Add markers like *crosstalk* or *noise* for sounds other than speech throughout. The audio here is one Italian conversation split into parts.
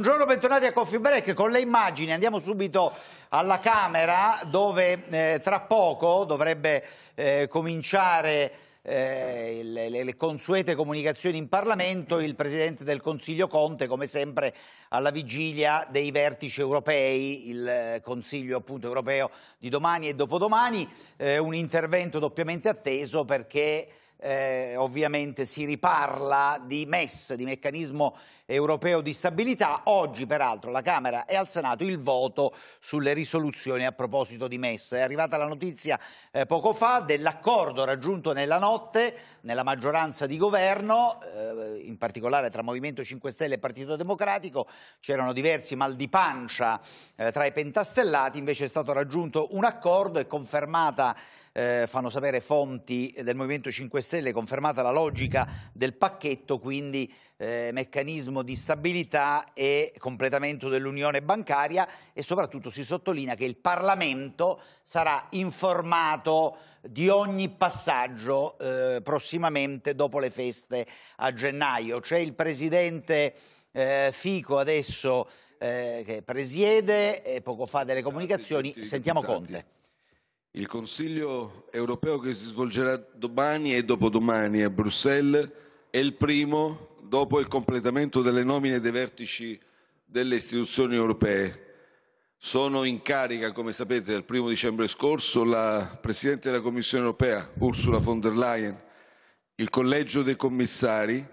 Buongiorno, bentornati a Coffee Break. Con le immagini andiamo subito alla Camera dove eh, tra poco dovrebbe eh, cominciare eh, le, le, consuete comunicazioni in Parlamento il Presidente del Consiglio Conte, come sempre alla vigilia dei vertici europei, il eh, Consiglio appunto europeo di domani e dopodomani, eh, un intervento doppiamente atteso perché eh, ovviamente si riparla di MES, di meccanismo europeo di stabilità. Oggi, peraltro, la Camera e al Senato il voto sulle risoluzioni a proposito di MES. È arrivata la notizia eh, poco fa dell'accordo raggiunto nella notte nella maggioranza di governo, eh, in particolare tra Movimento 5 Stelle e Partito Democratico. C'erano diversi mal di pancia eh, tra i pentastellati, invece è stato raggiunto un accordo e confermata, eh, fanno sapere fonti del Movimento 5 Stelle, confermata la logica del pacchetto, quindi eh, meccanismo di stabilità e completamento dell'unione bancaria e soprattutto si sottolinea che il Parlamento sarà informato di ogni passaggio eh, prossimamente dopo le feste a gennaio. C'è il Presidente eh, Fico adesso eh, che presiede e poco fa delle comunicazioni, sentiamo Conte. Il Consiglio europeo che si svolgerà domani e dopodomani a Bruxelles è il primo dopo il completamento delle nomine dei vertici delle istituzioni europee. Sono in carica, come sapete, dal primo dicembre scorso la Presidente della Commissione europea, Ursula von der Leyen, il Collegio dei Commissari,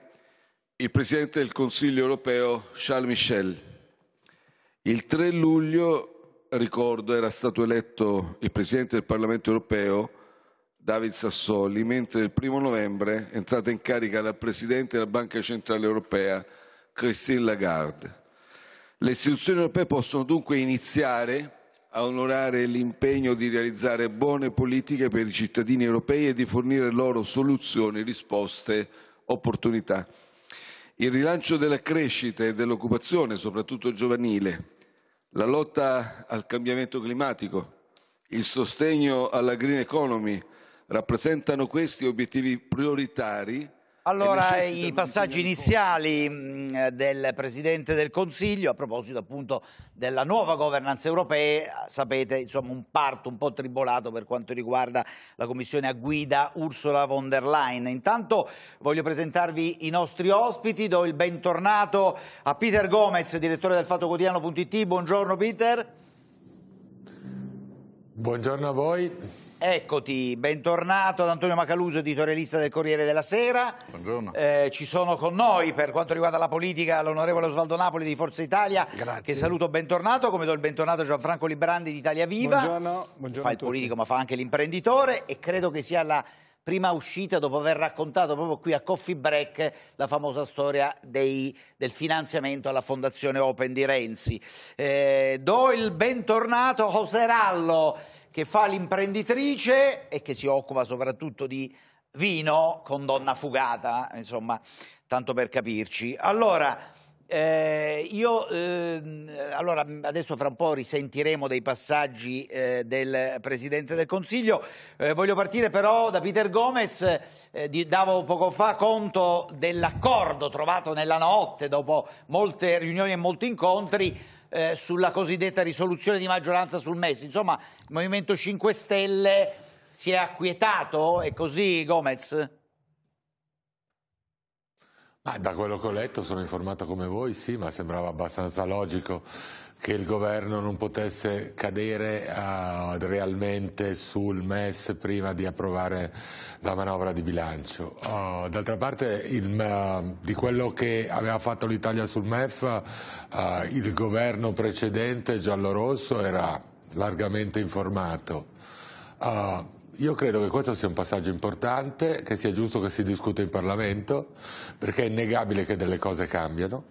il Presidente del Consiglio europeo, Charles Michel. Il 3 luglio, ricordo, era stato eletto il Presidente del Parlamento europeo, David Sassoli, mentre il primo novembre è entrata in carica la Presidente della Banca Centrale Europea, Christine Lagarde. Le istituzioni europee possono dunque iniziare a onorare l'impegno di realizzare buone politiche per i cittadini europei e di fornire loro soluzioni, risposte, opportunità. Il rilancio della crescita e dell'occupazione, soprattutto giovanile, la lotta al cambiamento climatico, il sostegno alla green economy, rappresentano questi obiettivi prioritari allora, i passaggi iniziali del Presidente del Consiglio a proposito appunto della nuova governance europea, sapete, insomma un parto un po' tribolato per quanto riguarda la Commissione a guida Ursula von der Leyen. Intanto voglio presentarvi i nostri ospiti, do il bentornato a Peter Gomez, direttore del Fatto Quotidiano.it. Buongiorno Peter. Buongiorno a voi. Eccoti, bentornato ad Antonio Macaluso, editorialista del Corriere della Sera. Buongiorno. Eh, ci sono con noi per quanto riguarda la politica l'onorevole Osvaldo Napoli di Forza Italia, Grazie. che saluto bentornato, come do il bentornato a Gianfranco Librandi di Italia Viva. Buongiorno. Buongiorno fa il politico ma fa anche l'imprenditore e credo che sia la prima uscita dopo aver raccontato proprio qui a Coffee Break la famosa storia dei, del finanziamento alla Fondazione Open di Renzi. Eh, do il bentornato a José Rallo che fa l'imprenditrice e che si occupa soprattutto di vino con donna fugata, insomma, tanto per capirci. Allora, eh, io eh, allora, adesso fra un po' risentiremo dei passaggi eh, del Presidente del Consiglio. Eh, voglio partire però da Peter Gomez, eh, di, davo poco fa conto dell'accordo trovato nella notte dopo molte riunioni e molti incontri eh, sulla cosiddetta risoluzione di maggioranza sul MES. Insomma, il Movimento 5 Stelle si è acquietato? È così, Gomez? Ah, da quello che ho letto, sono informato come voi, sì, ma sembrava abbastanza logico che il governo non potesse cadere uh, realmente sul MES prima di approvare la manovra di bilancio. Uh, D'altra parte il, uh, di quello che aveva fatto l'Italia sul MEF il governo precedente giallo-rosso era largamente informato. Io credo che questo sia un passaggio importante, che sia giusto che si discuta in Parlamento, perché è innegabile che delle cose cambiano.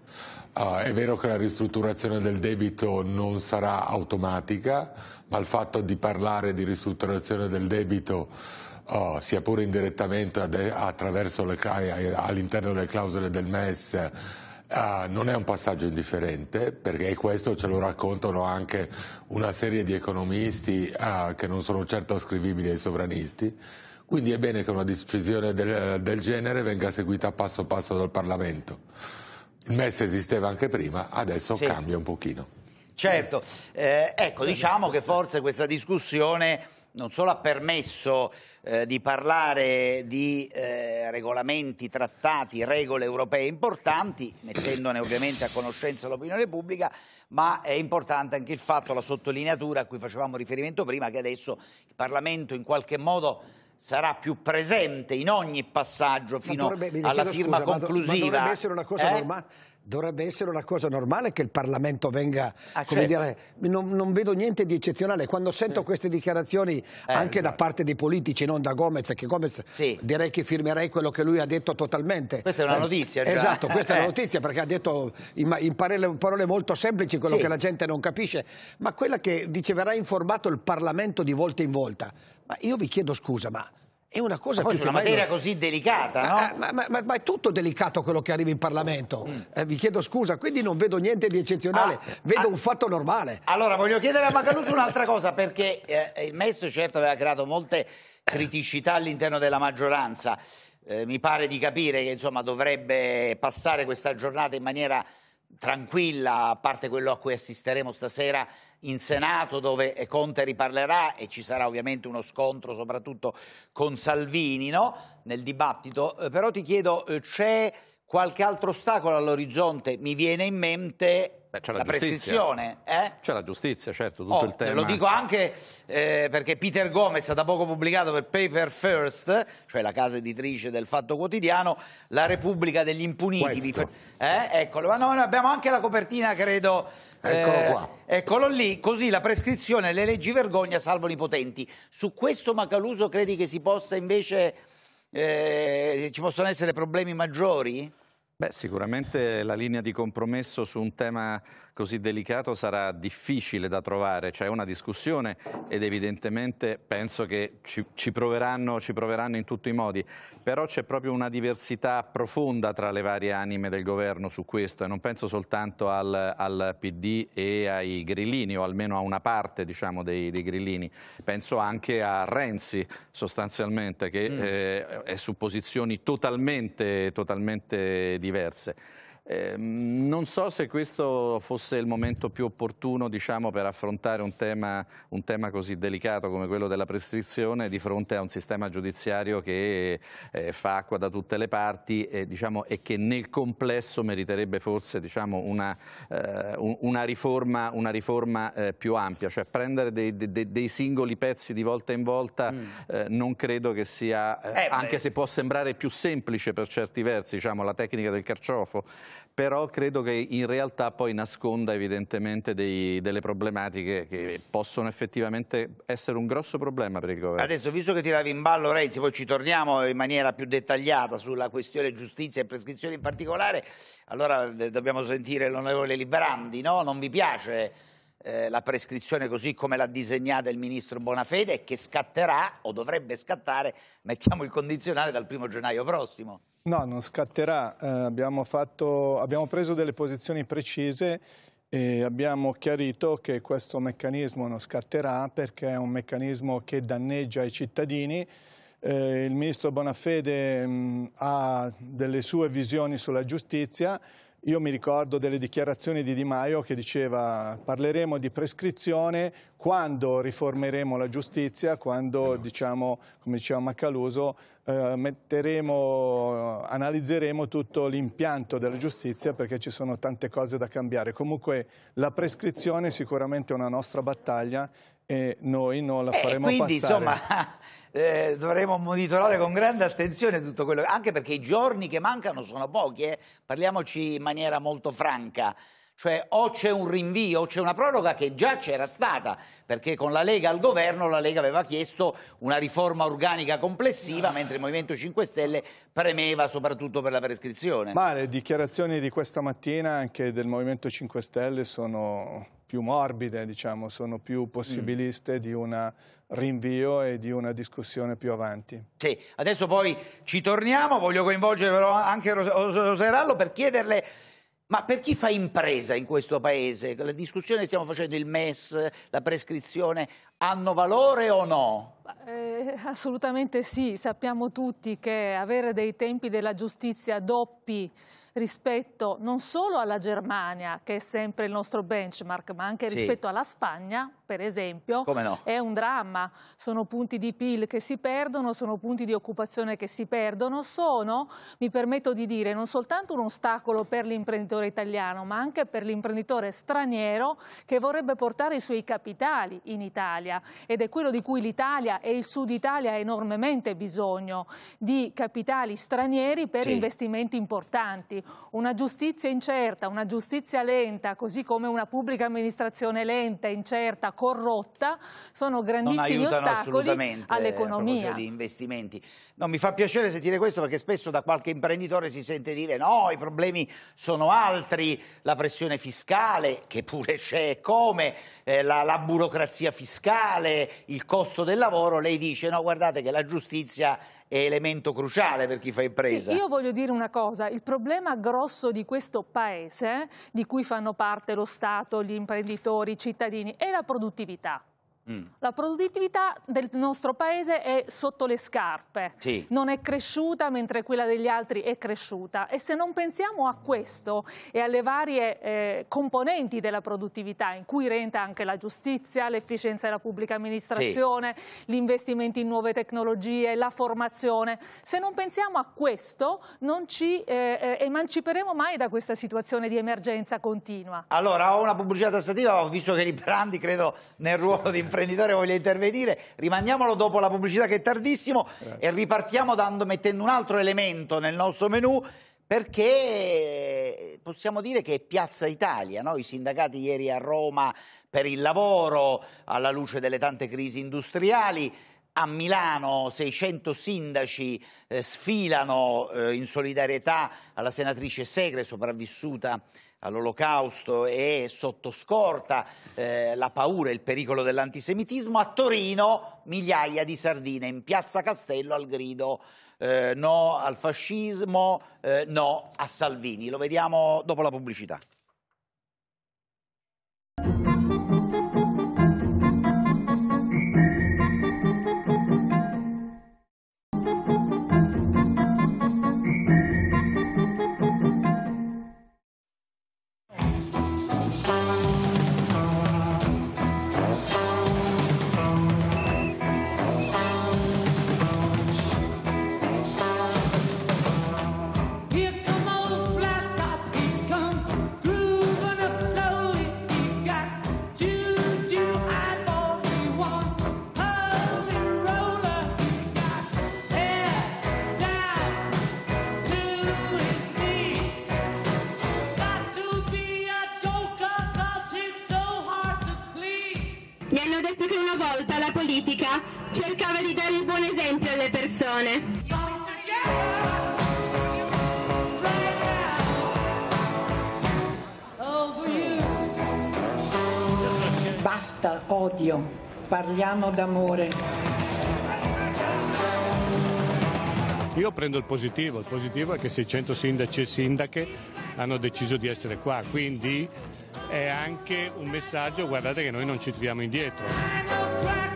Uh, è vero che la ristrutturazione del debito non sarà automatica, ma il fatto di parlare di ristrutturazione del debito, uh, sia pure indirettamente all'interno delle clausole del MES, Uh, non è un passaggio indifferente perché questo ce lo raccontano anche una serie di economisti uh, che non sono certo ascrivibili ai sovranisti. Quindi è bene che una decisione del, del genere venga seguita passo passo dal Parlamento. Il MES esisteva anche prima, adesso sì. cambia un pochino. Certo, eh, ecco diciamo che forse questa discussione non solo ha permesso eh, di parlare di eh, regolamenti, trattati, regole europee importanti, mettendone ovviamente a conoscenza l'opinione pubblica, ma è importante anche il fatto, la sottolineatura a cui facevamo riferimento prima, che adesso il Parlamento in qualche modo sarà più presente in ogni passaggio fino dovrebbe, alla firma scusa, conclusiva. Ma, ma dovrebbe essere una cosa eh? normale dovrebbe essere una cosa normale che il Parlamento venga, ah, come certo. dire, non, non, vedo niente di eccezionale. Quando sento queste dichiarazioni eh, anche esatto. da parte dei politici, non da Gomez, che Gomez sì. direi che firmerei quello che lui ha detto totalmente. Questa è una eh, notizia, già. Esatto, questa è una notizia perché ha detto in, in parole, parole, molto semplici quello sì. che la gente non capisce, ma quella che dice verrà informato il Parlamento di volta in volta. Ma io vi chiedo scusa, ma è una cosa ma poi più su una materia non... così delicata, no? Ah, ma, ma, ma, è tutto delicato quello che arriva in Parlamento. Mm. Eh, vi chiedo scusa, quindi non vedo niente di eccezionale, ah, vedo ah, un fatto normale. Allora, voglio chiedere a Macaluso un'altra cosa, perché eh, il MES certo aveva creato molte criticità all'interno della maggioranza. Eh, mi pare di capire che insomma, dovrebbe passare questa giornata in maniera tranquilla, a parte quello a cui assisteremo stasera in Senato dove Conte riparlerà e ci sarà ovviamente uno scontro soprattutto con Salvini no? nel dibattito, eh, però ti chiedo eh, c'è qualche altro ostacolo all'orizzonte? Mi viene in mente c'è la, la prescrizione. Eh? C'è la giustizia, certo, tutto oh, il tema. Lo dico anche eh, perché Peter Gomez ha da poco pubblicato per Paper First, cioè la casa editrice del Fatto Quotidiano, La Repubblica degli Impuniti. Eh? Eccolo, ma no, noi abbiamo anche la copertina, credo. Eccolo eh, qua. Eccolo lì, così la prescrizione, le leggi vergogna salvano i potenti. Su questo Macaluso credi che si possa invece... Eh, ci possono essere problemi maggiori? Beh, sicuramente la linea di compromesso su un tema così delicato sarà difficile da trovare, c'è una discussione ed evidentemente penso che ci, ci, proveranno, ci proveranno in tutti i modi, però c'è proprio una diversità profonda tra le varie anime del governo su questo e non penso soltanto al, al PD e ai grillini o almeno a una parte diciamo, dei, dei, grillini, penso anche a Renzi sostanzialmente che mm. eh, è su posizioni totalmente, totalmente diverse. Eh, non so se questo fosse il momento più opportuno diciamo, per affrontare un tema, un tema, così delicato come quello della prescrizione di fronte a un sistema giudiziario che eh, fa acqua da tutte le parti e, diciamo, e che nel complesso meriterebbe forse diciamo, una, eh, una, riforma, una riforma eh, più ampia, cioè prendere dei, dei, dei, singoli pezzi di volta in volta mm. Eh, non credo che sia, eh, anche se può sembrare più semplice per certi versi, diciamo, la tecnica del carciofo, però credo che in realtà poi nasconda evidentemente dei, delle problematiche che possono effettivamente essere un grosso problema per il governo. Adesso, visto che tiravi in ballo Renzi, poi ci torniamo in maniera più dettagliata sulla questione giustizia e prescrizione in particolare, allora eh, dobbiamo sentire l'onorevole Librandi, no? Non vi piace eh, la prescrizione così come l'ha disegnata il ministro Bonafede e che scatterà o dovrebbe scattare, mettiamo il condizionale, dal primo gennaio prossimo? No, non scatterà. Eh, abbiamo, fatto, abbiamo preso delle posizioni precise e abbiamo chiarito che questo meccanismo non scatterà perché è un meccanismo che danneggia i cittadini. Eh, il ministro Bonafede mh, ha delle sue visioni sulla giustizia, io mi ricordo delle dichiarazioni di Di Maio che diceva parleremo di prescrizione quando riformeremo la giustizia, quando, diciamo, come diceva Maccaluso, eh, metteremo, analizzeremo tutto l'impianto della giustizia perché ci sono tante cose da cambiare. Comunque la prescrizione è sicuramente una nostra battaglia e noi non la eh, faremo eh, quindi, passare. Insomma eh, dovremo monitorare con grande attenzione tutto quello, anche perché i giorni che mancano sono pochi, eh? parliamoci in maniera molto franca. Cioè o c'è un rinvio o c'è una proroga che già c'era stata, perché con la Lega al governo la Lega aveva chiesto una riforma organica complessiva, mentre il Movimento 5 Stelle premeva soprattutto per la prescrizione. Ma le dichiarazioni di questa mattina anche del Movimento 5 Stelle sono più morbide, diciamo, sono più possibiliste mm. di un rinvio e di una discussione più avanti. Sì, adesso poi ci torniamo, voglio coinvolgere però anche Roserallo per chiederle ma per chi fa impresa in questo paese? La discussione che stiamo facendo, il MES, la prescrizione, hanno valore o no? Eh, assolutamente sì, sappiamo tutti che avere dei tempi della giustizia doppi rispetto non solo alla Germania, che è sempre il nostro benchmark, ma anche sì. rispetto alla Spagna, per esempio, no? è un dramma. Sono punti di PIL che si perdono, sono punti di occupazione che si perdono, sono, mi permetto di dire, non soltanto un ostacolo per l'imprenditore italiano, ma anche per l'imprenditore straniero che vorrebbe portare i suoi capitali in Italia ed è quello di cui l'Italia e il Sud Italia ha enormemente bisogno di capitali stranieri per sì. investimenti importanti. Una giustizia incerta, una giustizia lenta, così come una pubblica amministrazione lenta, incerta, corrotta, sono grandissimi ostacoli eh, all'economia. di investimenti. No, mi fa piacere sentire questo perché spesso da qualche imprenditore si sente dire no, i problemi sono altri, la pressione fiscale, che pure c'è come, eh, la, la burocrazia fiscale, il costo del lavoro, lei dice no, guardate che la giustizia è elemento cruciale per chi fa impresa. Sì, io voglio dire una cosa, il problema grosso di questo paese, di cui fanno parte lo Stato, gli imprenditori, i cittadini, è la produttività. Mm. La produttività del nostro paese è sotto le scarpe, sì. non è cresciuta mentre quella degli altri è cresciuta e se non pensiamo a questo e alle varie eh, componenti della produttività in cui renta anche la giustizia, l'efficienza della pubblica amministrazione, sì. gli investimenti in nuove tecnologie, la formazione, se non pensiamo a questo non ci eh, eh emanciperemo mai da questa situazione di emergenza continua. Allora ho una pubblicità tassativa, ho visto che Librandi credo nel ruolo di *laughs* imprenditore voglia intervenire, rimandiamolo dopo la pubblicità che è tardissimo Grazie. e ripartiamo dando, mettendo un altro elemento nel nostro menù perché possiamo dire che è Piazza Italia, no? i sindacati ieri a Roma per il lavoro alla luce delle tante crisi industriali, a Milano 600 sindaci eh, sfilano eh, in solidarietà alla senatrice Segre sopravvissuta all'olocausto e sotto scorta eh, la paura e il pericolo dell'antisemitismo, a Torino migliaia di sardine in piazza Castello al grido eh, no al fascismo, eh, no a Salvini. Lo vediamo dopo la pubblicità. Parliamo d'amore. Io prendo il positivo, il positivo è che 600 sindaci e sindache hanno deciso di essere qua, quindi è anche un messaggio, guardate che noi non ci tiriamo indietro.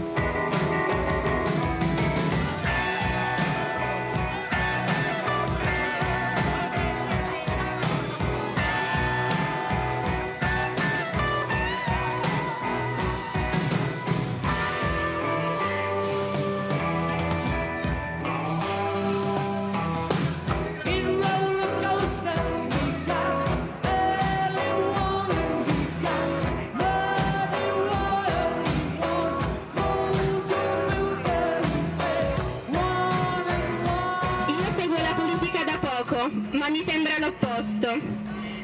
l'opposto.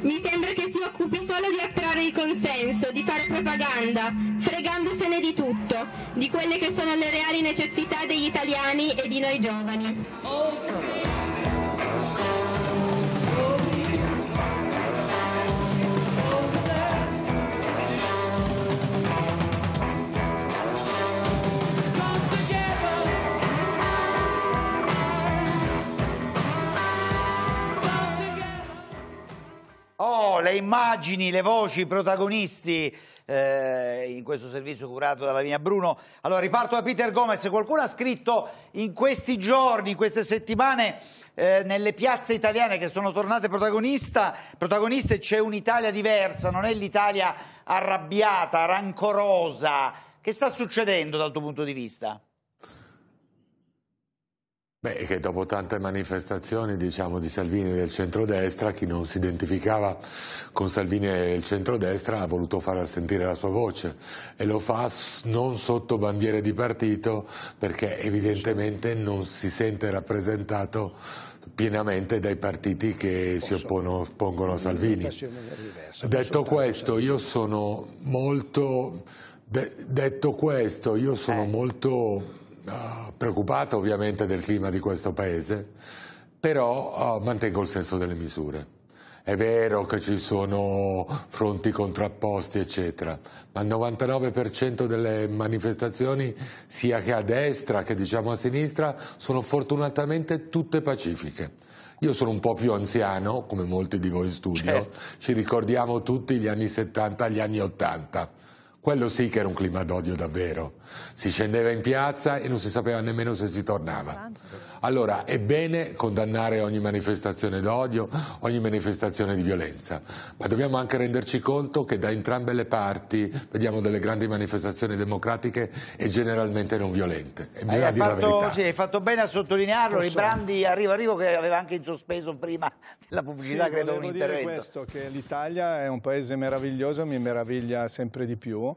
mi sembra che si occupi solo di attrarre il consenso, di fare propaganda, fregandosene di tutto, di quelle che sono le reali necessità degli italiani e di noi giovani. Le immagini, le voci, i protagonisti eh, in questo servizio curato dalla linea Bruno. Allora, riparto da Peter Gomez. Qualcuno ha scritto in questi giorni, in queste settimane, eh, nelle piazze italiane che sono tornate protagoniste, c'è un'Italia diversa, non è l'Italia arrabbiata, rancorosa. Che sta succedendo dal tuo punto di vista? Beh, che dopo tante manifestazioni diciamo, di Salvini e del centrodestra, chi non si identificava con Salvini e il centrodestra ha voluto far sentire la sua voce e lo fa non sotto bandiere di partito perché evidentemente non si sente rappresentato pienamente dai partiti che si oppono, oppongono a Salvini. Detto questo, io sono molto, de, detto questo, io sono eh. molto uh, preoccupato ovviamente del clima di questo paese, però uh, mantengo il senso delle misure. È vero che ci sono fronti contrapposti, eccetera, ma il 99% delle manifestazioni, sia che a destra che diciamo a sinistra, sono fortunatamente tutte pacifiche. Io sono un po' più anziano, come molti di voi in studio, certo. ci ricordiamo tutti gli anni 70 gli anni 80 quello sì che era un clima d'odio davvero. Si scendeva in piazza e non si sapeva nemmeno se si tornava. Allora è bene condannare ogni manifestazione d'odio, ogni manifestazione di violenza, ma dobbiamo anche renderci conto che da entrambe le parti vediamo delle grandi manifestazioni democratiche e generalmente non violente. Hai, hai, fatto, sì, hai, fatto, bene a sottolinearlo, i brandi arrivo arrivo che aveva anche in sospeso prima la pubblicità, sì, credo un intervento. dire questo, che l'Italia è un paese meraviglioso, mi meraviglia sempre di più.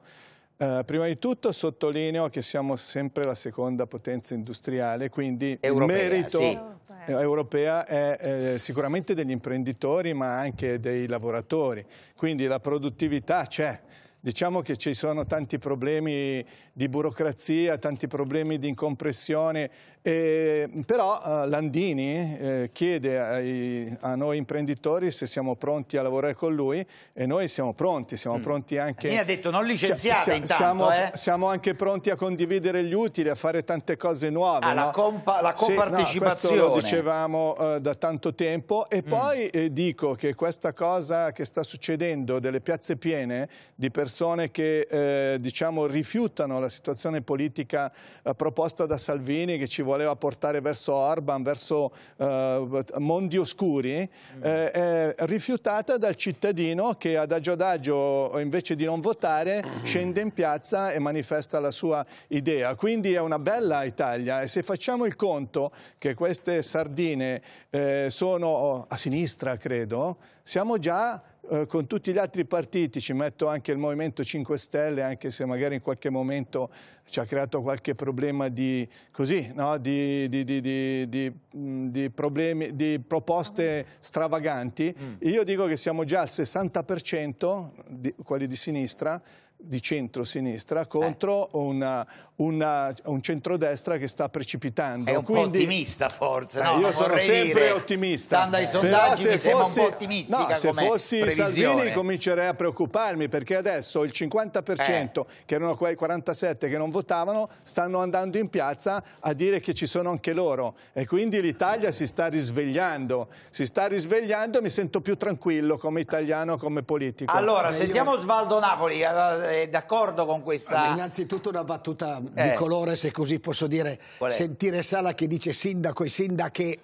Uh, prima di tutto sottolineo che siamo sempre la seconda potenza industriale, quindi europea, il merito sì. europea è eh, sicuramente degli imprenditori ma anche dei lavoratori, quindi la produttività c'è. Diciamo che ci sono tanti problemi di burocrazia, tanti problemi di incompressione, eh, però eh, Landini eh, chiede ai, a noi imprenditori se siamo pronti a lavorare con lui e noi siamo pronti, siamo mm. pronti anche... Landini ha detto non licenziate sia, intanto, siamo, eh. siamo, anche pronti a condividere gli utili, a fare tante cose nuove. Ah, no? la, compa, la compartecipazione. Sì, no, lo dicevamo eh, da tanto tempo e mm. poi eh, dico che questa cosa che sta succedendo delle piazze piene di persone che diciamo rifiutano la situazione politica proposta da Salvini che ci voleva portare verso Orban, verso eh, mondi oscuri, mm. eh, è rifiutata dal cittadino che adagio adagio, invece di non votare, scende in piazza e manifesta la sua idea. Quindi è una bella Italia e se facciamo il conto che queste sardine eh, sono a sinistra, credo, siamo già eh, con tutti gli altri partiti, ci metto anche il Movimento 5 Stelle, anche se magari in qualche momento ci ha creato qualche problema di, così, no? di, di, di, problemi, di proposte stravaganti. Mm. Io dico che siamo già al 60%, quelli di sinistra, di centro-sinistra contro eh. una, una, un centrodestra che sta precipitando. È un Quindi, po' ottimista forse, eh, no? Io sono sempre dire, ottimista. Stando ai sondaggi mi sembra un po' ottimistica no, se fossi previsione. Salvini comincerei a preoccuparmi perché adesso il 50% eh. che erano quei 47 che non votavano stanno andando in piazza a dire che ci sono anche loro e quindi l'Italia si sta risvegliando. Si sta risvegliando e mi sento più tranquillo come italiano, come politico. Allora, sentiamo io... Svaldo Napoli, è d'accordo con questa... Innanzitutto una battuta eh. di colore, se così posso dire, sentire Sala che dice sindaco e sindache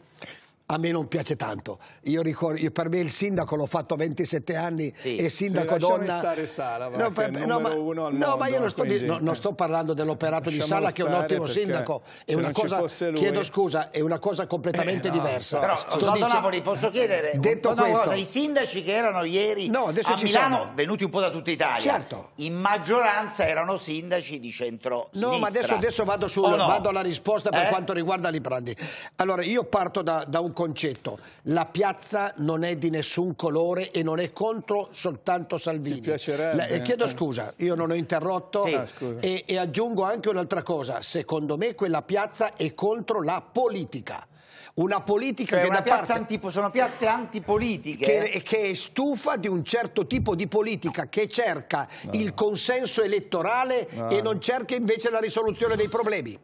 a me non piace tanto. Io ricordo, io per me il sindaco l'ho fatto 27 anni sì. e sindaco donna. stare Sala, va, no, per, no, ma, no mondo, ma, io non sto, quindi, no, non sto parlando dell'operato di Sala che è un ottimo sindaco. È una cosa, lui... chiedo scusa, è una cosa completamente eh, diversa. Però, sto dice, Napoli, posso chiedere detto una questo, cosa, i sindaci che erano ieri a Milano, sono. venuti un po' da tutta Italia, certo. in maggioranza erano sindaci di centro-sinistra. No, ma adesso, adesso vado, sul, vado, alla risposta per eh? quanto riguarda Liprandi. Allora, io parto da, da un concetto, la piazza non è di nessun colore e non è contro soltanto Salvini. La, eh, chiedo scusa, io non ho interrotto sì. ah, e, e aggiungo anche un'altra cosa, secondo me quella piazza è contro la politica una politica cioè che una piazza parte... antipo, sono piazze antipolitiche che, che, è stufa di un certo tipo di politica che cerca no. il consenso elettorale no. e non cerca invece la risoluzione dei problemi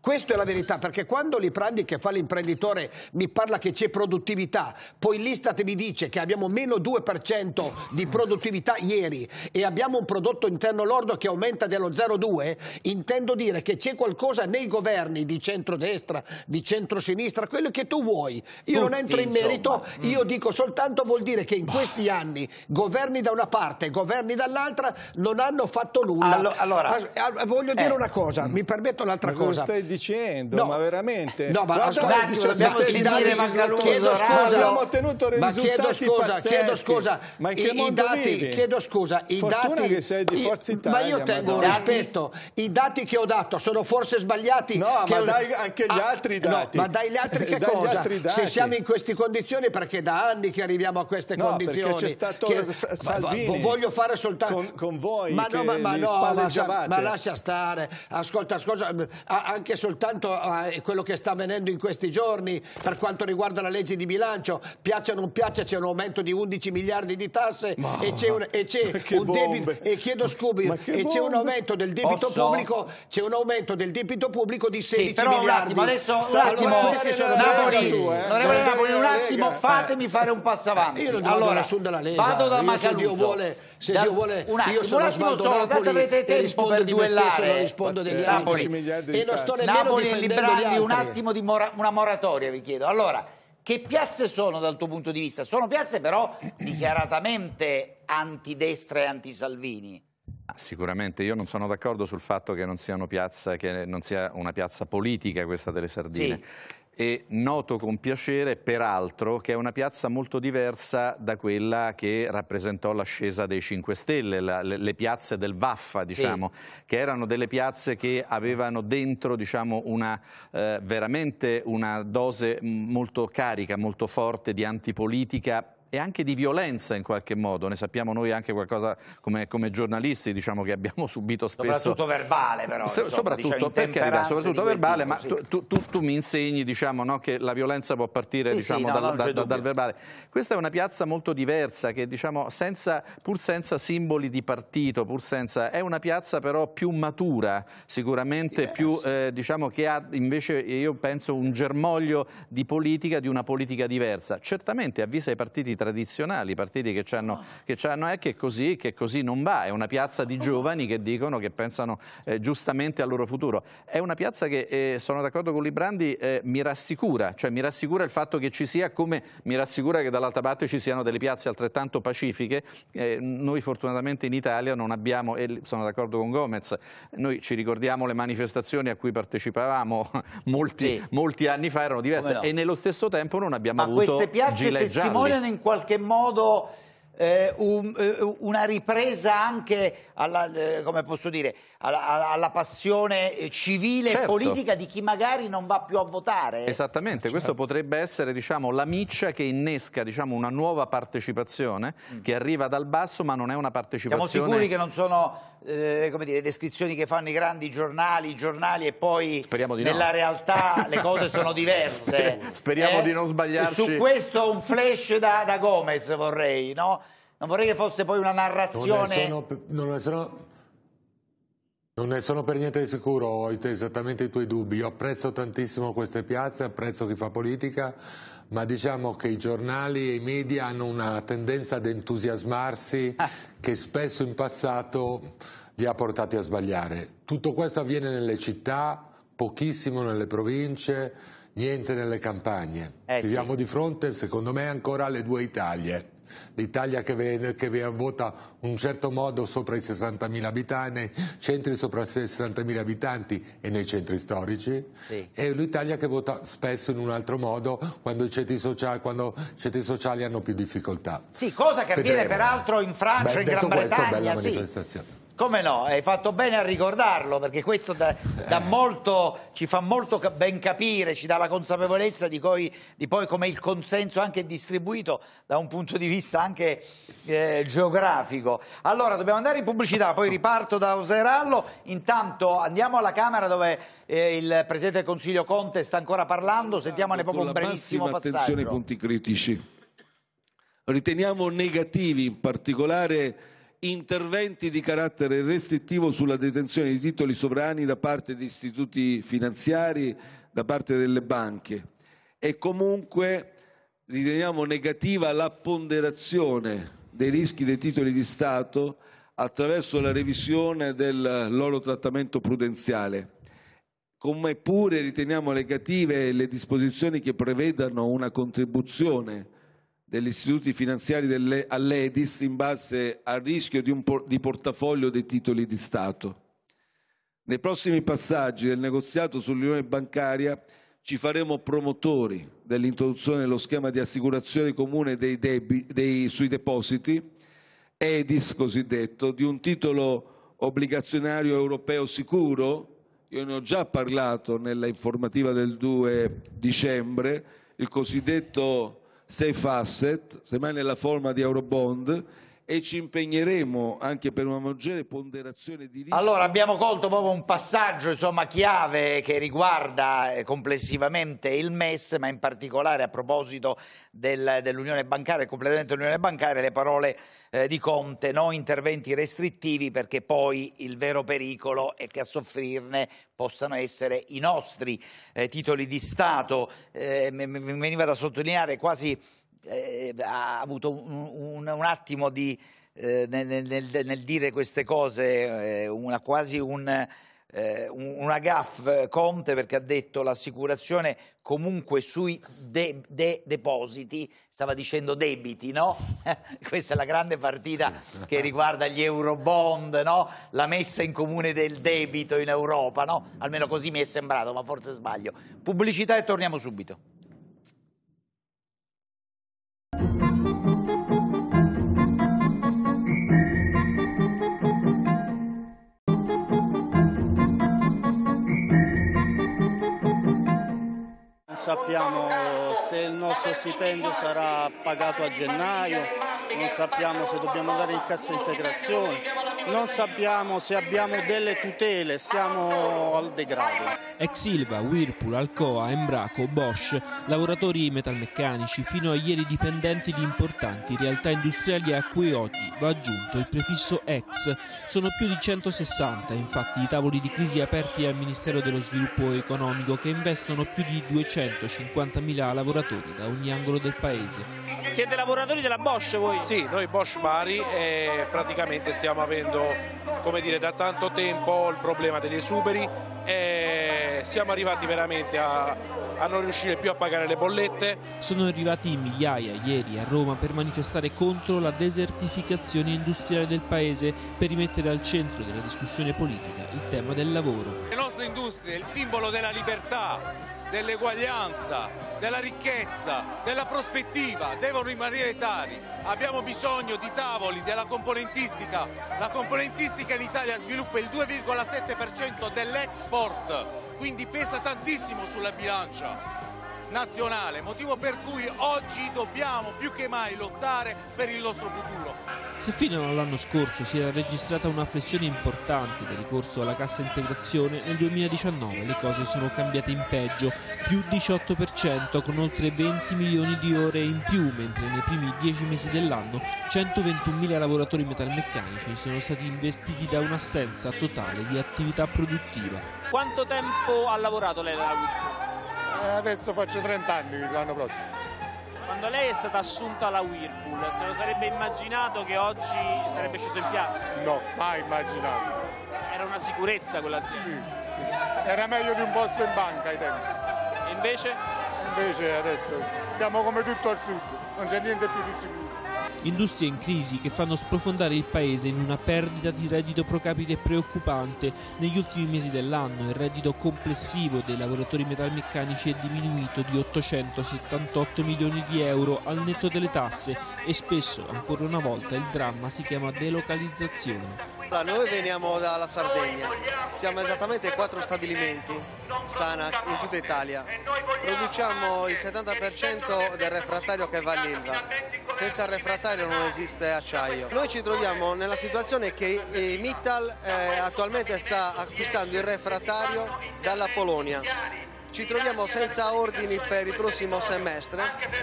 questa è la verità, perché quando Liprandi che fa l'imprenditore mi parla che c'è produttività, poi l'Istat mi dice che abbiamo meno 2% di produttività ieri e abbiamo un prodotto interno lordo che aumenta dello 0,2, intendo dire che c'è qualcosa nei governi di centrodestra, di centrosinistra, quello che tu vuoi. Io Tutti, non entro in merito, insomma. io dico soltanto vuol dire che in questi anni governi da una parte, governi dall'altra non hanno fatto nulla. Allo, allora, ah, voglio dire eh, una cosa, mi permetto un'altra cosa dicendo, no. ma veramente. No, ma ascoltati, dobbiamo sentire Mangaluso. Chiedo scusa, abbiamo ottenuto ma chiedo scusa, pazzeschi. chiedo scusa. Ma in che I, i dati, vivi? chiedo scusa, i Fortuna dati che sei di Forza Italia. Ma io tengo un rispetto. I dati che ho dato sono forse sbagliati. No, ma ho... dai anche gli ah, altri dati. No, ma dai gli altri che *laughs* cosa? Se siamo in queste condizioni perché da anni che arriviamo a queste no, condizioni. c'è stato che... Salvini. Voglio fare soltanto con, con voi ma no, ma, ma no, ma, ma lascia stare. Ascolta, ascolta, anche soltanto quello che sta avvenendo in questi giorni per quanto riguarda la legge di bilancio, piaccia o non piaccia c'è un aumento di 11 miliardi di tasse ma, e c'è un, e un debito e chiedo scusi e c'è un aumento del debito Posso? pubblico c'è un aumento del debito pubblico di 16 sì, però miliardi. Un attimo, adesso un attimo, Napoli, tu, eh? Napoli, un attimo, fatemi fare un passo avanti. Io non allora, nessuno della Lega. Vado da Macaluso. Se Dio vuole, se Dio vuole io sono Osvaldo Napoli e rispondo di me stesso, non rispondo degli altri. E non sto nemmeno difendendo gli altri. un attimo di mora una moratoria, vi chiedo. Allora, che piazze sono dal tuo punto di vista? Sono piazze però dichiaratamente antidestra e anti-Salvini. Sicuramente io non sono d'accordo sul fatto che non, piazza, che non, sia una piazza politica questa delle sardine. Sì e noto con piacere peraltro che è una piazza molto diversa da quella che rappresentò l'ascesa dei 5 Stelle, la, le, le, piazze del Vaffa, diciamo, sì. che erano delle piazze che avevano dentro diciamo, una, eh, veramente una dose molto carica, molto forte di antipolitica e anche di violenza in qualche modo, ne sappiamo noi anche qualcosa come, come giornalisti diciamo, che abbiamo *laughs* subito spesso. Soprattutto verbale però. So, insomma, soprattutto, diciamo, per carità, soprattutto verbale, tipo, ma sì. tu, tu, tu, mi insegni diciamo, no, che la violenza può partire sì, diciamo, sì, no, dal, no, da, dal, verbale. Questa è una piazza molto diversa che diciamo, senza, pur senza simboli di partito, pur senza, è una piazza però più matura sicuramente, yes. più, eh, diciamo, che ha invece io penso un germoglio di politica, di una politica diversa. Certamente avvisa i partiti tradizionali, partiti che hanno, che hanno è che così, che così non va, è una piazza di giovani che dicono che pensano eh, giustamente al loro futuro. È una piazza che, eh, sono d'accordo con Librandi, eh, mi rassicura, cioè mi rassicura il fatto che ci sia, come mi rassicura che dall'altra parte ci siano delle piazze altrettanto pacifiche. Eh, noi fortunatamente in Italia non abbiamo, e sono d'accordo con Gomez, noi ci ricordiamo le manifestazioni a cui partecipavamo *laughs* molti, sì. molti anni fa, erano diverse no? e nello stesso tempo non abbiamo Ma avuto queste piazze testimoniano in qualche modo eh, un, eh, una ripresa anche alla, eh, dire, alla, alla passione eh, civile certo. e politica di chi magari non va più a votare. Esattamente, certo. questo potrebbe essere diciamo, la miccia che innesca diciamo, una nuova partecipazione mm. che arriva dal basso ma non è una partecipazione... Siamo sicuri che non sono eh, come dire, descrizioni che fanno i grandi giornali, i giornali e poi nella no. realtà le cose sono diverse. *laughs* Speriamo eh? di non sbagliarci. Su questo un flash da, da Gomez vorrei, no? Non vorrei che fosse poi una narrazione... Non ne sono, non ne sono, non ne sono per niente sicuro, ho esattamente i tuoi dubbi. Io apprezzo tantissimo queste piazze, apprezzo chi fa politica, ma diciamo che i giornali e i media hanno una tendenza ad entusiasmarsi ah. che spesso in passato li ha portati a sbagliare. Tutto questo avviene nelle città, pochissimo nelle province, niente nelle campagne. Eh, Siamo sì. di fronte, secondo me, ancora alle due Italie l'Italia che, che vota un certo modo sopra i 60.000 abitanti, centri sopra i 60.000 abitanti e nei centri storici, sì. e l'Italia che vota spesso in un altro modo quando i centri sociali, quando i centri sociali hanno più difficoltà. Sì, cosa che avviene peraltro in Francia, Beh, in Gran questo, Bretagna. Bella sì. manifestazione. Come no, hai fatto bene a ricordarlo perché questo da, da molto, ci fa molto ben capire, ci dà la consapevolezza di poi, di poi come il consenso anche distribuito da un punto di vista anche eh, geografico. Allora dobbiamo andare in pubblicità, poi riparto da Oserallo, intanto andiamo alla Camera dove eh, il Presidente del Consiglio Conte sta ancora parlando, sentiamone proprio un brevissimo passaggio. Attenzione ai punti critici. Riteniamo negativi in particolare interventi di carattere restrittivo sulla detenzione di titoli sovrani da parte di istituti finanziari, da parte delle banche e comunque riteniamo negativa la ponderazione dei rischi dei titoli di Stato attraverso la revisione del loro trattamento prudenziale. Come pure riteniamo negative le disposizioni che prevedano una contribuzione degli istituti finanziari all'EDIS in base al rischio di, un, di portafoglio dei titoli di Stato. Nei prossimi passaggi del negoziato sull'unione bancaria ci faremo promotori dell'introduzione dello schema di assicurazione comune dei debi, dei, sui depositi, EDIS cosiddetto, di un titolo obbligazionario europeo sicuro, io ne ho già parlato nella informativa del 2 dicembre, il cosiddetto safe asset, semmai nella forma di Eurobond, e ci impegneremo anche per una maggiore ponderazione di rischio. Allora abbiamo colto proprio un passaggio insomma, chiave che riguarda eh, complessivamente il MES, ma in particolare a proposito del, dell'unione bancaria, il completamento dell'unione bancaria, le parole eh, di Conte, no interventi restrittivi perché poi il vero pericolo è che a soffrirne possano essere i nostri eh, titoli di Stato. Eh, mi veniva da sottolineare quasi eh, ha avuto un, un, un attimo di, eh, nel, nel, nel, dire queste cose, eh, una, quasi un, eh, una gaff Conte perché ha detto l'assicurazione comunque sui de, de, depositi, stava dicendo debiti, no? *laughs* Questa è la grande partita che riguarda gli eurobond, no? La messa in comune del debito in Europa, no? Almeno così mi è sembrato, ma forse sbaglio. Pubblicità e torniamo subito. Sappiamo se il nostro stipendio sarà pagato a gennaio, non sappiamo se dobbiamo andare in cassa integrazione, non sappiamo se abbiamo delle tutele, siamo al degrado. Ex Silva, Whirlpool, Alcoa, Embraco, Bosch, lavoratori metalmeccanici, fino a ieri dipendenti di importanti realtà industriali a cui oggi va aggiunto il prefisso ex. Sono più di 160 infatti i tavoli di crisi aperti al Ministero dello Sviluppo Economico che investono più di 250.000 lavoratori da ogni angolo del paese. Siete lavoratori della Bosch voi? Sì, noi Bosch Bari e praticamente stiamo avendo come dire, da tanto tempo il problema degli esuberi e siamo arrivati veramente a, a non riuscire più a pagare le bollette. Sono arrivati migliaia ieri a Roma per manifestare contro la desertificazione industriale del paese per rimettere al centro della discussione politica il tema del lavoro. Le nostre industrie, il simbolo della libertà, dell'eguaglianza, della ricchezza, della prospettiva, devono rimanere tali. Abbiamo bisogno di tavoli, della componentistica. La componentistica in Italia sviluppa il 2,7% dell'export, quindi pesa tantissimo sulla bilancia nazionale, motivo per cui oggi dobbiamo più che mai lottare per il nostro futuro. Se fino all'anno scorso si era registrata una flessione importante del ricorso alla cassa integrazione, nel 2019 le cose sono cambiate in peggio, più 18% con oltre 20 milioni di ore in più, mentre nei primi 10 mesi dell'anno 121.000 lavoratori metalmeccanici sono stati investiti da un'assenza totale di attività produttiva. Quanto tempo ha lavorato lei? Eh, adesso faccio 30 anni l'anno prossimo. Quando lei è stata assunta alla Whirlpool, se lo sarebbe immaginato che oggi sarebbe sceso in piazza? No, mai immaginato. Era una sicurezza quell'azienda? Sì, sì. Era meglio di un posto in banca ai tempi. E invece? Invece adesso siamo come tutto al sud, non c'è niente più di sicuro. Industrie in crisi che fanno sprofondare il paese in una perdita di reddito pro capite preoccupante. Negli ultimi mesi dell'anno il reddito complessivo dei lavoratori metalmeccanici è diminuito di 878 milioni di euro al netto delle tasse e spesso, ancora una volta, il dramma si chiama delocalizzazione. Noi veniamo dalla Sardegna, siamo esattamente quattro stabilimenti Sana in tutta Italia. Produciamo il 70% del refrattario che va all'Ilva. Senza il refrattario non esiste acciaio. Noi ci troviamo nella situazione che Mittal eh, attualmente sta acquistando il refrattario dalla Polonia. Ci troviamo senza ordini per il prossimo semestre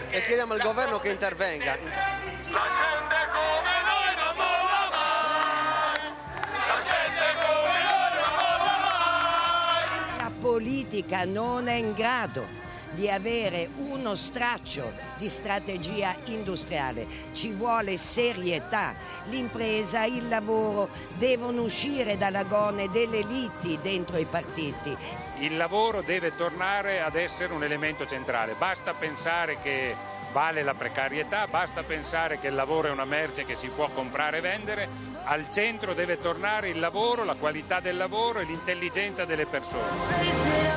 e chiediamo al governo che intervenga. politica non è in grado di avere uno straccio di strategia industriale, ci vuole serietà, l'impresa, il lavoro devono uscire dall'agone delle liti dentro i partiti. Il lavoro deve tornare ad essere un elemento centrale, basta pensare che vale la precarietà, basta pensare che il lavoro è una merce che si può comprare e vendere, al centro deve tornare il lavoro, la qualità del lavoro e l'intelligenza delle persone.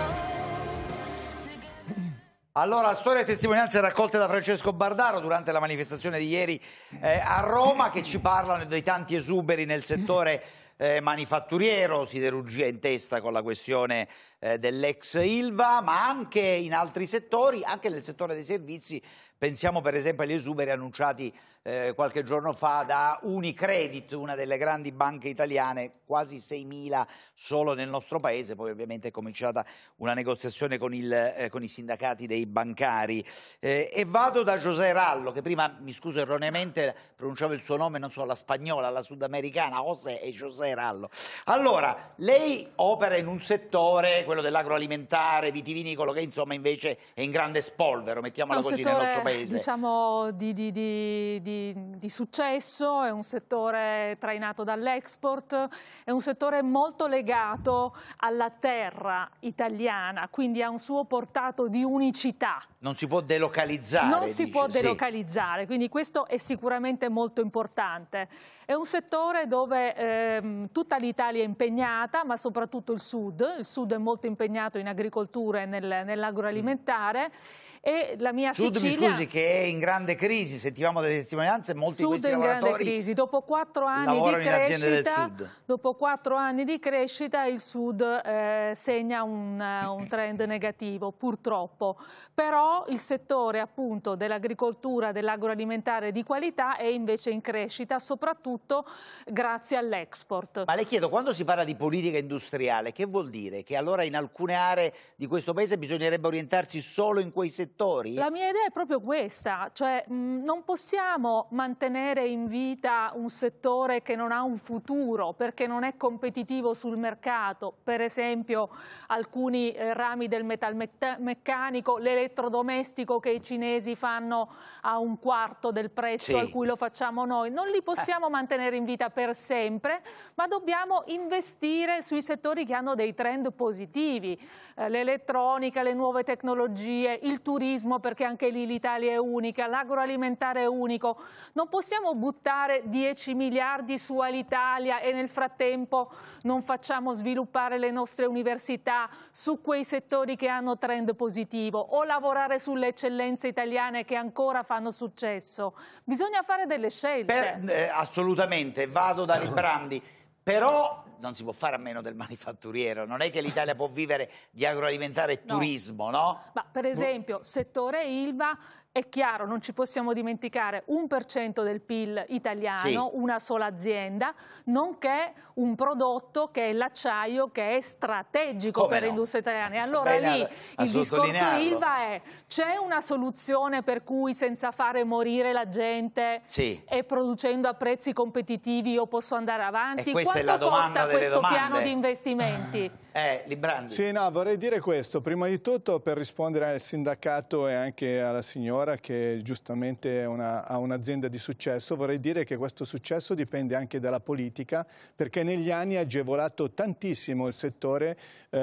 Allora, storie e testimonianze raccolte da Francesco Bardaro durante la manifestazione di ieri eh, a Roma che ci parlano dei tanti esuberi nel settore eh, manifatturiero, siderurgia in testa con la questione eh, dell'ex Ilva, ma anche in altri settori, anche nel settore dei servizi. Pensiamo per esempio agli esuberi annunciati eh, qualche giorno fa da Unicredit, una delle grandi banche italiane, quasi 6.000 solo nel nostro paese, poi ovviamente è cominciata una negoziazione con, il, eh, con i sindacati dei bancari. Eh, e vado da José Rallo, che prima, mi scuso erroneamente, pronunciavo il suo nome, non so, alla spagnola, alla sudamericana, José e José Rallo. Allora, lei opera in un settore quello dell'agroalimentare, vitivinicolo, che insomma invece è in grande spolvero, mettiamola così, settore, nel nostro paese. Diciamo di, di, di, di, successo, è un settore trainato dall'export, è un settore molto legato alla terra italiana, quindi ha un suo portato di unicità. Non si può delocalizzare. Non si dice, può sì. delocalizzare, quindi questo è sicuramente molto importante. È un settore dove ehm, tutta l'Italia è impegnata, ma soprattutto il sud. Il sud è molto impegnato in agricoltura e nel, nell'agroalimentare. E la mia Sud, Sicilia... mi scusi, che è in grande crisi, sentivamo delle testimonianze, molti Sud di questi in grande lavoratori crisi. Dopo quattro anni di crescita, dopo quattro anni di crescita il Sud eh, segna un, un trend negativo, purtroppo. Però il settore appunto dell'agricoltura, dell'agroalimentare di qualità è invece in crescita, soprattutto grazie all'export. Ma le chiedo, quando si parla di politica industriale, che vuol dire? Che allora in alcune aree di questo paese bisognerebbe orientarsi solo in quei settori? La mia idea è proprio questa, cioè mh, non possiamo mantenere in vita un settore che non ha un futuro perché non è competitivo sul mercato, per esempio alcuni eh, rami del metalmeccanico, l'elettrodomestico che i cinesi fanno a un quarto del prezzo sì. al cui lo facciamo noi, non li possiamo eh. mantenere in vita per sempre, ma dobbiamo investire sui settori che hanno dei trend positivi, eh, l'elettronica, le nuove tecnologie, il turismo perché anche lì l'Italia è unica, l'agroalimentare è unico, non possiamo buttare 10 miliardi su Alitalia e nel frattempo non facciamo sviluppare le nostre università su quei settori che hanno trend positivo o lavorare sulle eccellenze italiane che ancora fanno successo. Bisogna fare delle scelte. Per, eh, assolutamente, vado da Librandi, però non si può fare a meno del manifatturiero, non è che l'Italia può vivere di agroalimentare e no. turismo, no? Ma per esempio, settore Ilva, è chiaro, non ci possiamo dimenticare un per cento del PIL italiano, sì. una sola azienda, nonché un prodotto che è l'acciaio che è strategico Come per no? l'industria italiana. E allora lì il discorso Ilva è c'è una soluzione per cui senza fare morire la gente sì. e producendo a prezzi competitivi io posso andare avanti? E domanda delle questo domande. piano di investimenti? *laughs* Eh, Librandi. Sì, no, vorrei dire questo. Prima di tutto, per rispondere al sindacato e anche alla signora che giustamente una, ha un'azienda di successo, vorrei dire che questo successo dipende anche dalla politica, perché negli anni ha agevolato tantissimo il settore. Eh,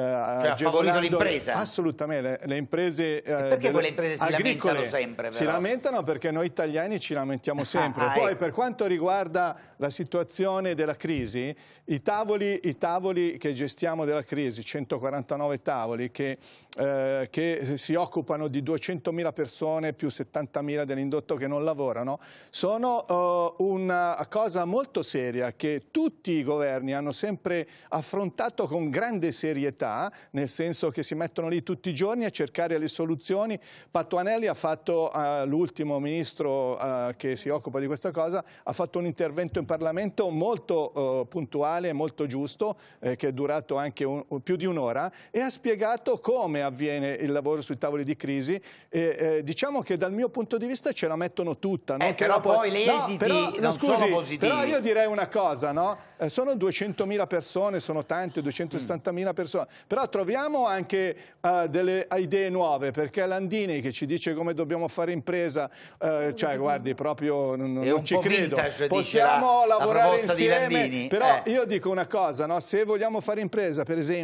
cioè, ha l'impresa? Assolutamente, le, le imprese eh, perché delle, quelle imprese si agricole lamentano sempre? Però? Si lamentano perché noi italiani ci lamentiamo sempre. Ah, Poi ecco. per quanto riguarda la situazione della crisi, i tavoli, i tavoli che gestiamo della crisi, 149 tavoli che, eh, che si occupano di 200.000 persone più 70.000 dell'indotto che non lavorano, sono eh, una cosa molto seria che tutti i governi hanno sempre affrontato con grande serietà, nel senso che si mettono lì tutti i giorni a cercare le soluzioni. Patuanelli ha fatto, eh, l'ultimo ministro eh, che si occupa di questa cosa, ha fatto un intervento in Parlamento molto eh, puntuale molto giusto, eh, che è durato anche un- più di un'ora, e ha spiegato come avviene il lavoro sui tavoli di crisi. E, eh, diciamo che dal mio punto di vista ce la mettono tutta. no? Eh, Che però la poi No, esiti però, non no, sono scusi, positivi. Però io direi una cosa, no? Eh, sono 200.000 persone, sono tante, 270.000 persone, però troviamo anche eh, delle idee nuove, perché Landini che ci dice come dobbiamo fare impresa, eh, cioè guardi, proprio non, non ci credo. vintage, Possiamo la- la lavorare di insieme, Landini, però eh. io dico una cosa, no? se vogliamo fare impresa, per esempio,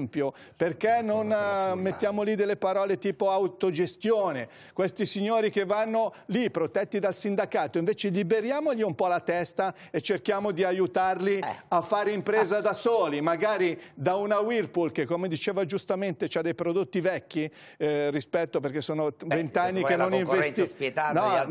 perché non eh, mettiamo lì delle parole tipo autogestione? Questi signori che vanno lì protetti dal sindacato, invece liberiamogli un po' la testa e cerchiamo di aiutarli Eh. a fare impresa da soli, magari da una Whirlpool che come diceva giustamente ha dei prodotti vecchi eh, rispetto perché sono vent'anni che non spietata No,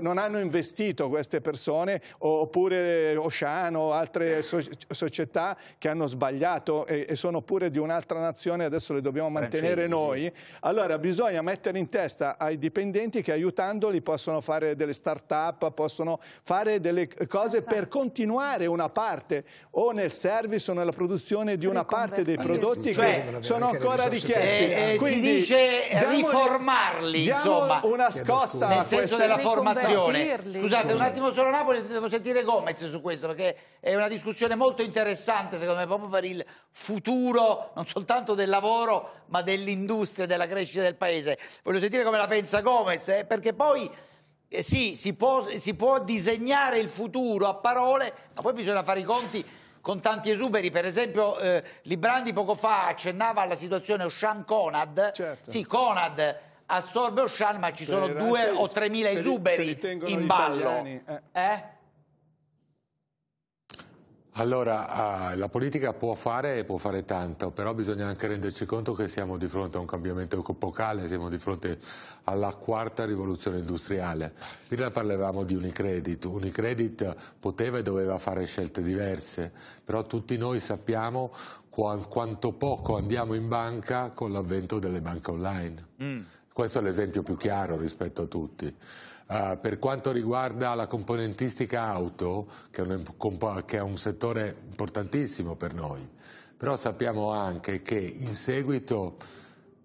non hanno investito queste persone oppure Oceano o altre so- società che hanno sbagliato e, e sono pure di un'altra nazione adesso le dobbiamo mantenere Francesi, noi. Allora bisogna mettere in testa ai dipendenti che aiutandoli possono fare delle start-up possono fare delle cose per continuare una parte o nel service o nella produzione di una parte dei prodotti Cioè, che sono ancora richiesti. Eh, eh, si Quindi dice diamogli- riformarli, diamo insomma, una scossa nel a senso della formazione. Scusate, un attimo solo Napoli, devo sentire Gomez su questo perché è una discussione molto interessante secondo me proprio per il futuro non soltanto del lavoro ma dell'industria e della crescita del paese. Voglio sentire come la pensa Gomez, eh, perché poi eh, sì, si può, si può disegnare il futuro a parole, ma poi bisogna fare i conti con tanti esuberi, per esempio eh, Librandi poco fa accennava alla situazione Ocean Conad, sì Conad assorbe Ocean ma ci sono due se- o tre mila esuberi in ballo. italiani, eh. Eh? Allora, ah, la politica può fare e può fare tanto, però bisogna anche renderci conto che siamo di fronte a un cambiamento epocale, siamo di fronte alla quarta rivoluzione industriale. Prima parlavamo di Unicredit, Unicredit poteva e doveva fare scelte diverse, però tutti noi sappiamo qua- quanto poco andiamo in banca con l'avvento delle banche online. Questo è l'esempio più chiaro rispetto a tutti. Ah, per quanto riguarda la componentistica auto, che è, un, che è un settore importantissimo per noi, però sappiamo anche che in seguito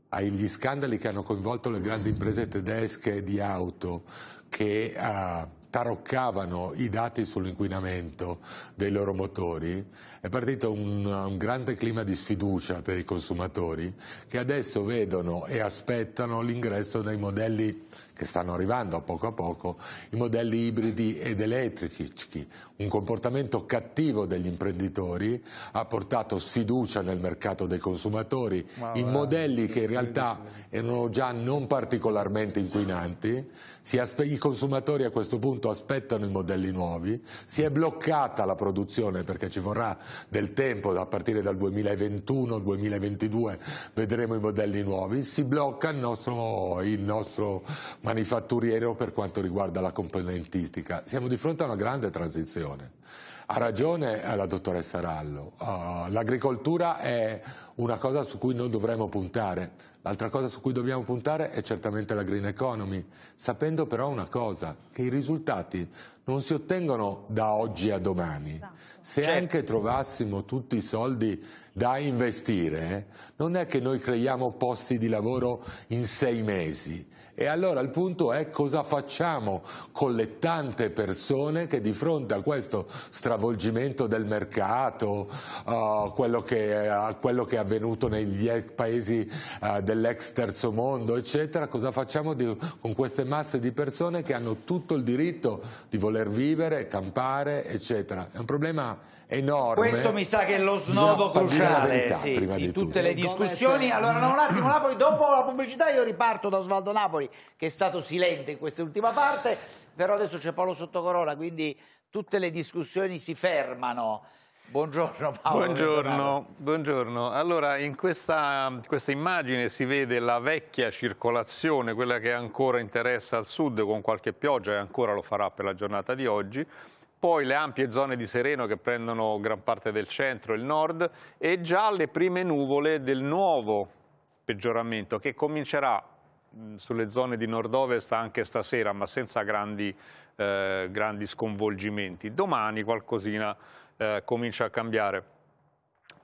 agli scandali che hanno coinvolto le grandi imprese tedesche di auto che ah, taroccavano i dati sull'inquinamento dei loro motori, è partito un, un grande clima di sfiducia per i consumatori che adesso vedono e aspettano l'ingresso dei modelli che stanno arrivando a poco a poco, i modelli ibridi ed elettrici. Un comportamento cattivo degli imprenditori ha portato sfiducia nel mercato dei consumatori Ma in va, modelli che in realtà erano già non particolarmente inquinanti. I consumatori a questo punto aspettano i modelli nuovi, si è bloccata la produzione perché ci vorrà del tempo, a partire dal 2021-2022 vedremo i modelli nuovi, si blocca il nostro, il nostro manifatturiero per quanto riguarda la componentistica. Siamo di fronte a una grande transizione. Ha ragione eh, la dottoressa Rallo, Uh, l'agricoltura è una cosa su cui noi dovremmo puntare, l'altra cosa su cui dobbiamo puntare è certamente la green economy, sapendo però una cosa, che i risultati non si ottengono da oggi a domani. Se certo. anche trovassimo tutti i soldi da investire, non è che noi creiamo posti di lavoro in sei mesi, e allora il punto è cosa facciamo con le tante persone che di fronte a questo stravolgimento del mercato, uh, quello, che, uh, quello, che, è avvenuto negli paesi uh, dell'ex terzo mondo, eccetera, cosa facciamo di, con queste masse di persone che hanno tutto il diritto di voler vivere, campare, eccetera. È un problema enorme. Questo mi sa che è lo snodo cruciale verità, sì, di, di tutte le discussioni. Allora, no, un attimo, Napoli, dopo la pubblicità io riparto da Osvaldo Napoli, che è stato silente in questa ultima parte, però adesso c'è Paolo Sottocorona, quindi tutte le discussioni si fermano. Buongiorno Paolo. Buongiorno, buongiorno. Allora in questa, questa, immagine si vede la vecchia circolazione, quella che ancora interessa al sud con qualche pioggia e ancora lo farà per la giornata di oggi poi le ampie zone di sereno che prendono gran parte del centro e il nord e già le prime nuvole del nuovo peggioramento che comincerà sulle zone di nord-ovest anche stasera ma senza grandi, eh, grandi sconvolgimenti. Domani qualcosina eh, comincia a cambiare.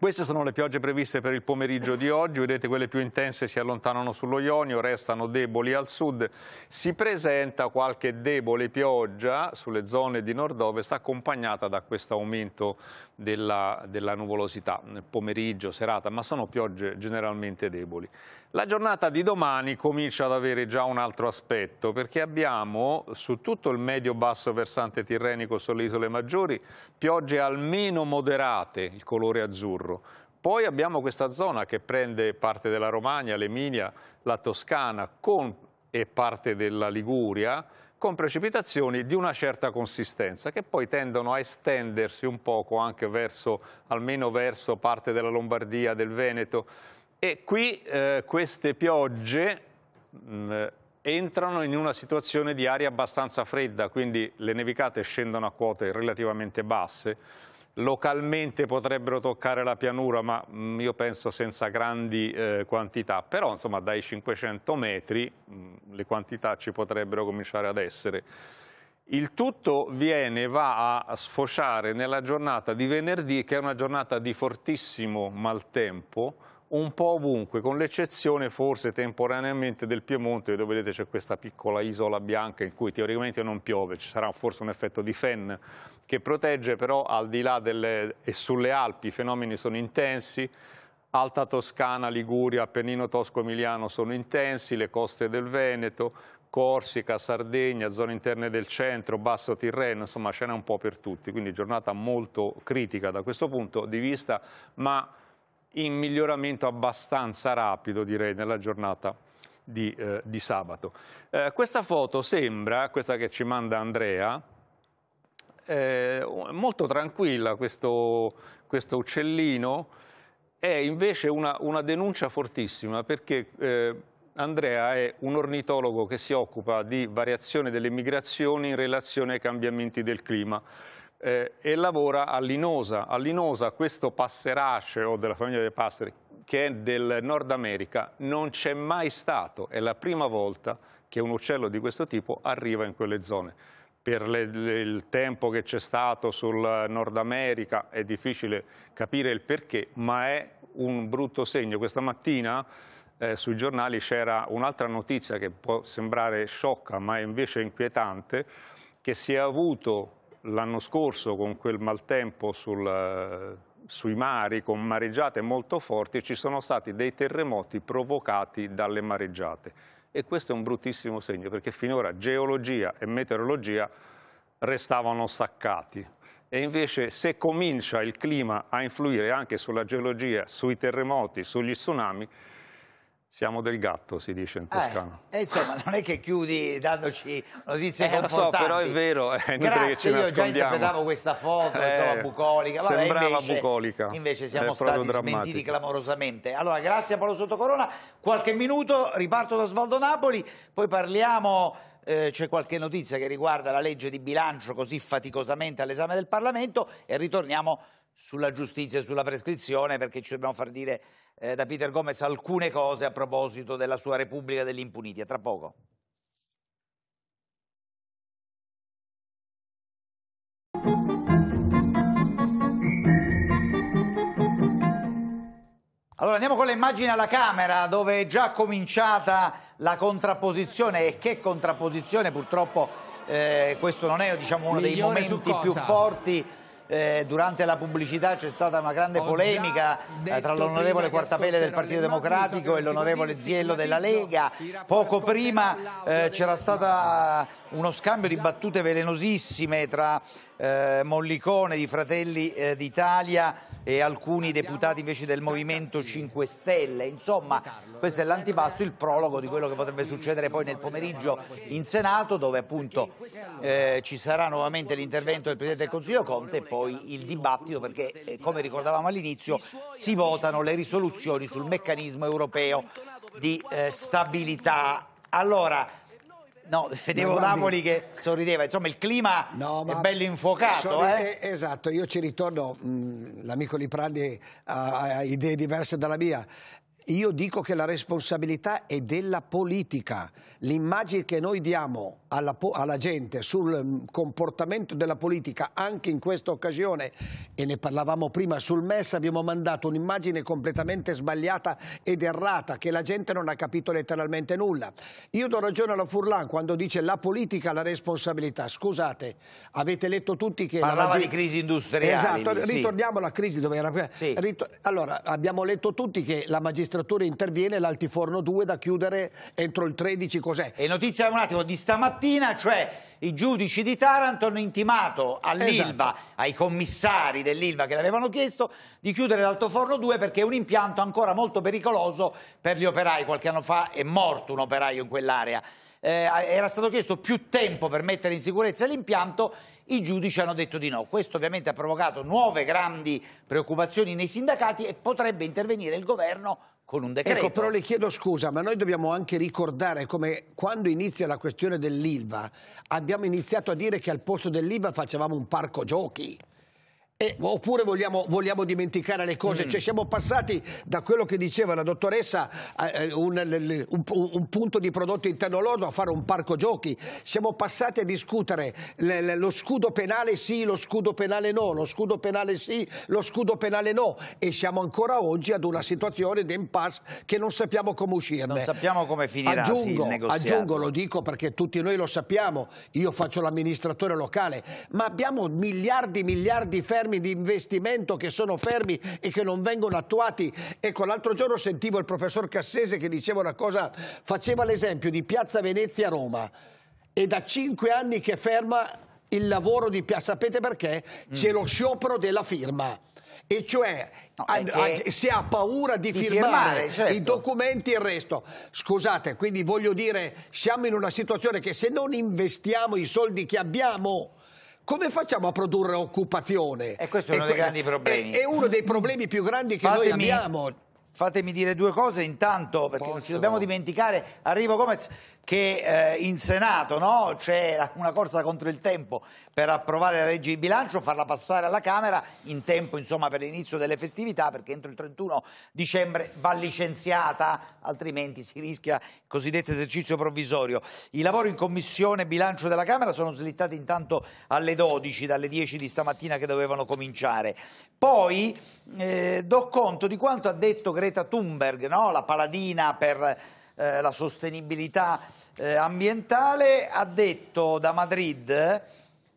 Queste sono le piogge previste per il pomeriggio di oggi, vedete quelle più intense si allontanano sullo Ionio, restano deboli al sud, si presenta qualche debole pioggia sulle zone di nord-ovest accompagnata da questo aumento della, della nuvolosità pomeriggio, serata, ma sono piogge generalmente deboli. La giornata di domani comincia ad avere già un altro aspetto perché abbiamo su tutto il medio-basso versante tirrenico sulle isole maggiori piogge almeno moderate, il colore azzurro. Poi abbiamo questa zona che prende parte della Romagna, l'Emilia, la Toscana con, e parte della Liguria, con precipitazioni di una certa consistenza che poi tendono a estendersi un poco anche verso, almeno verso parte della Lombardia, del Veneto. E qui eh, queste piogge mh, mm, entrano in una situazione di aria abbastanza fredda, quindi le nevicate scendono a quote relativamente basse, localmente potrebbero toccare la pianura, ma mh, mm, io penso senza grandi eh, quantità, però insomma dai 500 metri mh, mm, le quantità ci potrebbero cominciare ad essere. Il tutto viene, va a sfociare nella giornata di venerdì, che è una giornata di fortissimo maltempo, un po' ovunque, con l'eccezione forse temporaneamente del Piemonte, dove vedete c'è questa piccola isola bianca in cui teoricamente non piove, ci sarà forse un effetto di fen che protegge, però al di là delle, e sulle Alpi i fenomeni sono intensi, Alta Toscana, Liguria, Appennino Tosco-Emiliano sono intensi, le coste del Veneto, Corsica, Sardegna, zone interne del centro, Basso Tirreno, insomma ce n'è un po' per tutti, quindi giornata molto critica da questo punto di vista, ma in miglioramento abbastanza rapido direi nella giornata di, eh, di sabato. Eh, questa foto sembra, questa che ci manda Andrea, eh, molto tranquilla questo, questo, uccellino, è invece una, una denuncia fortissima perché eh, Andrea è un ornitologo che si occupa di variazione delle migrazioni in relazione ai cambiamenti del clima eh, e lavora a Linosa. A Linosa questo passeraceo della famiglia dei passeri, che è del Nord America, non c'è mai stato, è la prima volta che un uccello di questo tipo arriva in quelle zone. Per le, le, il tempo che c'è stato sul Nord America è difficile capire il perché, ma è un brutto segno. Questa mattina eh, sui giornali c'era un'altra notizia che può sembrare sciocca, ma è invece inquietante, che si è avuto l'anno scorso con quel maltempo sul, eh, sui mari, con mareggiate molto forti, ci sono stati dei terremoti provocati dalle mareggiate. E questo è un bruttissimo segno, perché finora geologia e meteorologia restavano staccati. E invece se comincia il clima a influire anche sulla geologia, sui terremoti, sugli tsunami, siamo del gatto, si dice in toscano. Eh, insomma, non è che chiudi dandoci notizie eh, confortanti. Lo so, però è vero, è Grazie, che ci io già interpretavo questa foto, eh, insomma, bucolica. Vabbè, sembrava invece, bucolica. Invece siamo stati smentiti clamorosamente. Allora, grazie a Paolo Sottocorona. Qualche minuto, riparto da Svaldo Napoli, poi parliamo... Eh, c'è qualche notizia che riguarda la legge di bilancio così faticosamente all'esame del Parlamento e ritorniamo sulla giustizia e sulla prescrizione perché ci dobbiamo far dire eh, da Peter Gomez alcune cose a proposito della sua Repubblica degli Impuniti. A tra poco. Allora andiamo con le immagini alla Camera dove è già cominciata la contrapposizione e che contrapposizione purtroppo eh, questo non è diciamo, uno dei momenti più forti eh, durante la pubblicità c'è stata una grande polemica eh, tra l'onorevole Quartapelle del Partito Democratico e l'onorevole Ziello della Lega. Poco prima eh, c'era stato uno scambio di battute velenosissime tra eh, Mollicone di Fratelli eh, d'Italia e alcuni deputati invece del Movimento 5 Stelle. Insomma, questo è l'antipasto, il prologo di quello che potrebbe succedere poi nel pomeriggio in Senato, dove appunto eh, ci sarà nuovamente l'intervento del Presidente del Consiglio Conte e poi il dibattito, perché eh, come ricordavamo all'inizio si votano le risoluzioni sul meccanismo europeo di eh, stabilità. Allora, No, vedevo guardi, Napoli che sorrideva, insomma il clima no, è bello infuocato. Sorride, eh? eh? Esatto, io ci ritorno, mm, l'amico Liprandi ha, ha idee diverse dalla mia, io dico che la responsabilità è della politica. L'immagine che noi diamo alla, alla, gente sul mm, comportamento della politica anche in questa occasione, e ne parlavamo prima, sul MES abbiamo mandato un'immagine completamente sbagliata ed errata, che la gente non ha capito letteralmente nulla. Io do ragione alla Furlan quando dice la politica ha la responsabilità. Scusate, avete letto tutti che... Parlava di crisi industriali. Esatto, sì. ritorniamo alla crisi dove era... Sì. Allora, abbiamo letto tutti che la magistratura interviene l'Altiforno 2 da chiudere entro il 13, cos'è? E notizia un attimo di stamattina, cioè i giudici di Taranto hanno intimato all'Ilva, esatto. ai commissari dell'Ilva che l'avevano chiesto, di chiudere l'Altoforno 2 perché è un impianto ancora molto pericoloso per gli operai. Qualche anno fa è morto un operaio in quell'area. Eh, era stato chiesto più tempo per mettere in sicurezza l'impianto i giudici hanno detto di no. Questo ovviamente ha provocato nuove grandi preoccupazioni nei sindacati e potrebbe intervenire il governo con un decreto. Ecco, però le chiedo scusa, ma noi dobbiamo anche ricordare come quando inizia la questione dell'ILVA abbiamo iniziato a dire che al posto dell'ILVA facevamo un parco giochi. Eh, oppure vogliamo, vogliamo, dimenticare le cose? Mm. Cioè siamo passati da quello che diceva la dottoressa, eh, un, un, un, punto di prodotto interno lordo a fare un parco giochi. Siamo passati a discutere le, le, lo scudo penale sì, lo scudo penale no, lo scudo penale sì, lo scudo penale no. E siamo ancora oggi ad una situazione di impasse che non sappiamo come uscirne. Non sappiamo come finirà aggiungo, sì, aggiungo, lo dico perché tutti noi lo sappiamo, io faccio l'amministratore locale, ma abbiamo miliardi e miliardi fermi fermi di investimento che sono fermi e che non vengono attuati. Ecco, l'altro giorno sentivo il professor Cassese che diceva una cosa, faceva l'esempio di Piazza Venezia a Roma e da cinque anni che ferma il lavoro di Piazza. Sapete perché? C'è mm. lo sciopero della firma e cioè no, a, si ha paura di, di firmare, firmare certo. i documenti e il resto. Scusate, quindi voglio dire, siamo in una situazione che se non investiamo i soldi che abbiamo come facciamo a produrre occupazione? E questo è uno dei grandi problemi. È, è uno dei problemi più grandi che Fatemi, noi abbiamo. Fatemi dire due cose intanto, perché non ci dobbiamo dimenticare, arrivo Gomez, che eh, in Senato no? c'è una corsa contro il tempo per approvare la legge di bilancio, farla passare alla Camera in tempo insomma, per l'inizio delle festività, perché entro il 31 dicembre va licenziata, altrimenti si rischia il cosiddetto esercizio provvisorio. I lavori in Commissione bilancio della Camera sono slittati intanto alle 12, dalle 10 di stamattina che dovevano cominciare. Poi eh, do conto di quanto ha detto Greta Thunberg, no? la paladina per eh, la sostenibilità eh, ambientale, ha detto da Madrid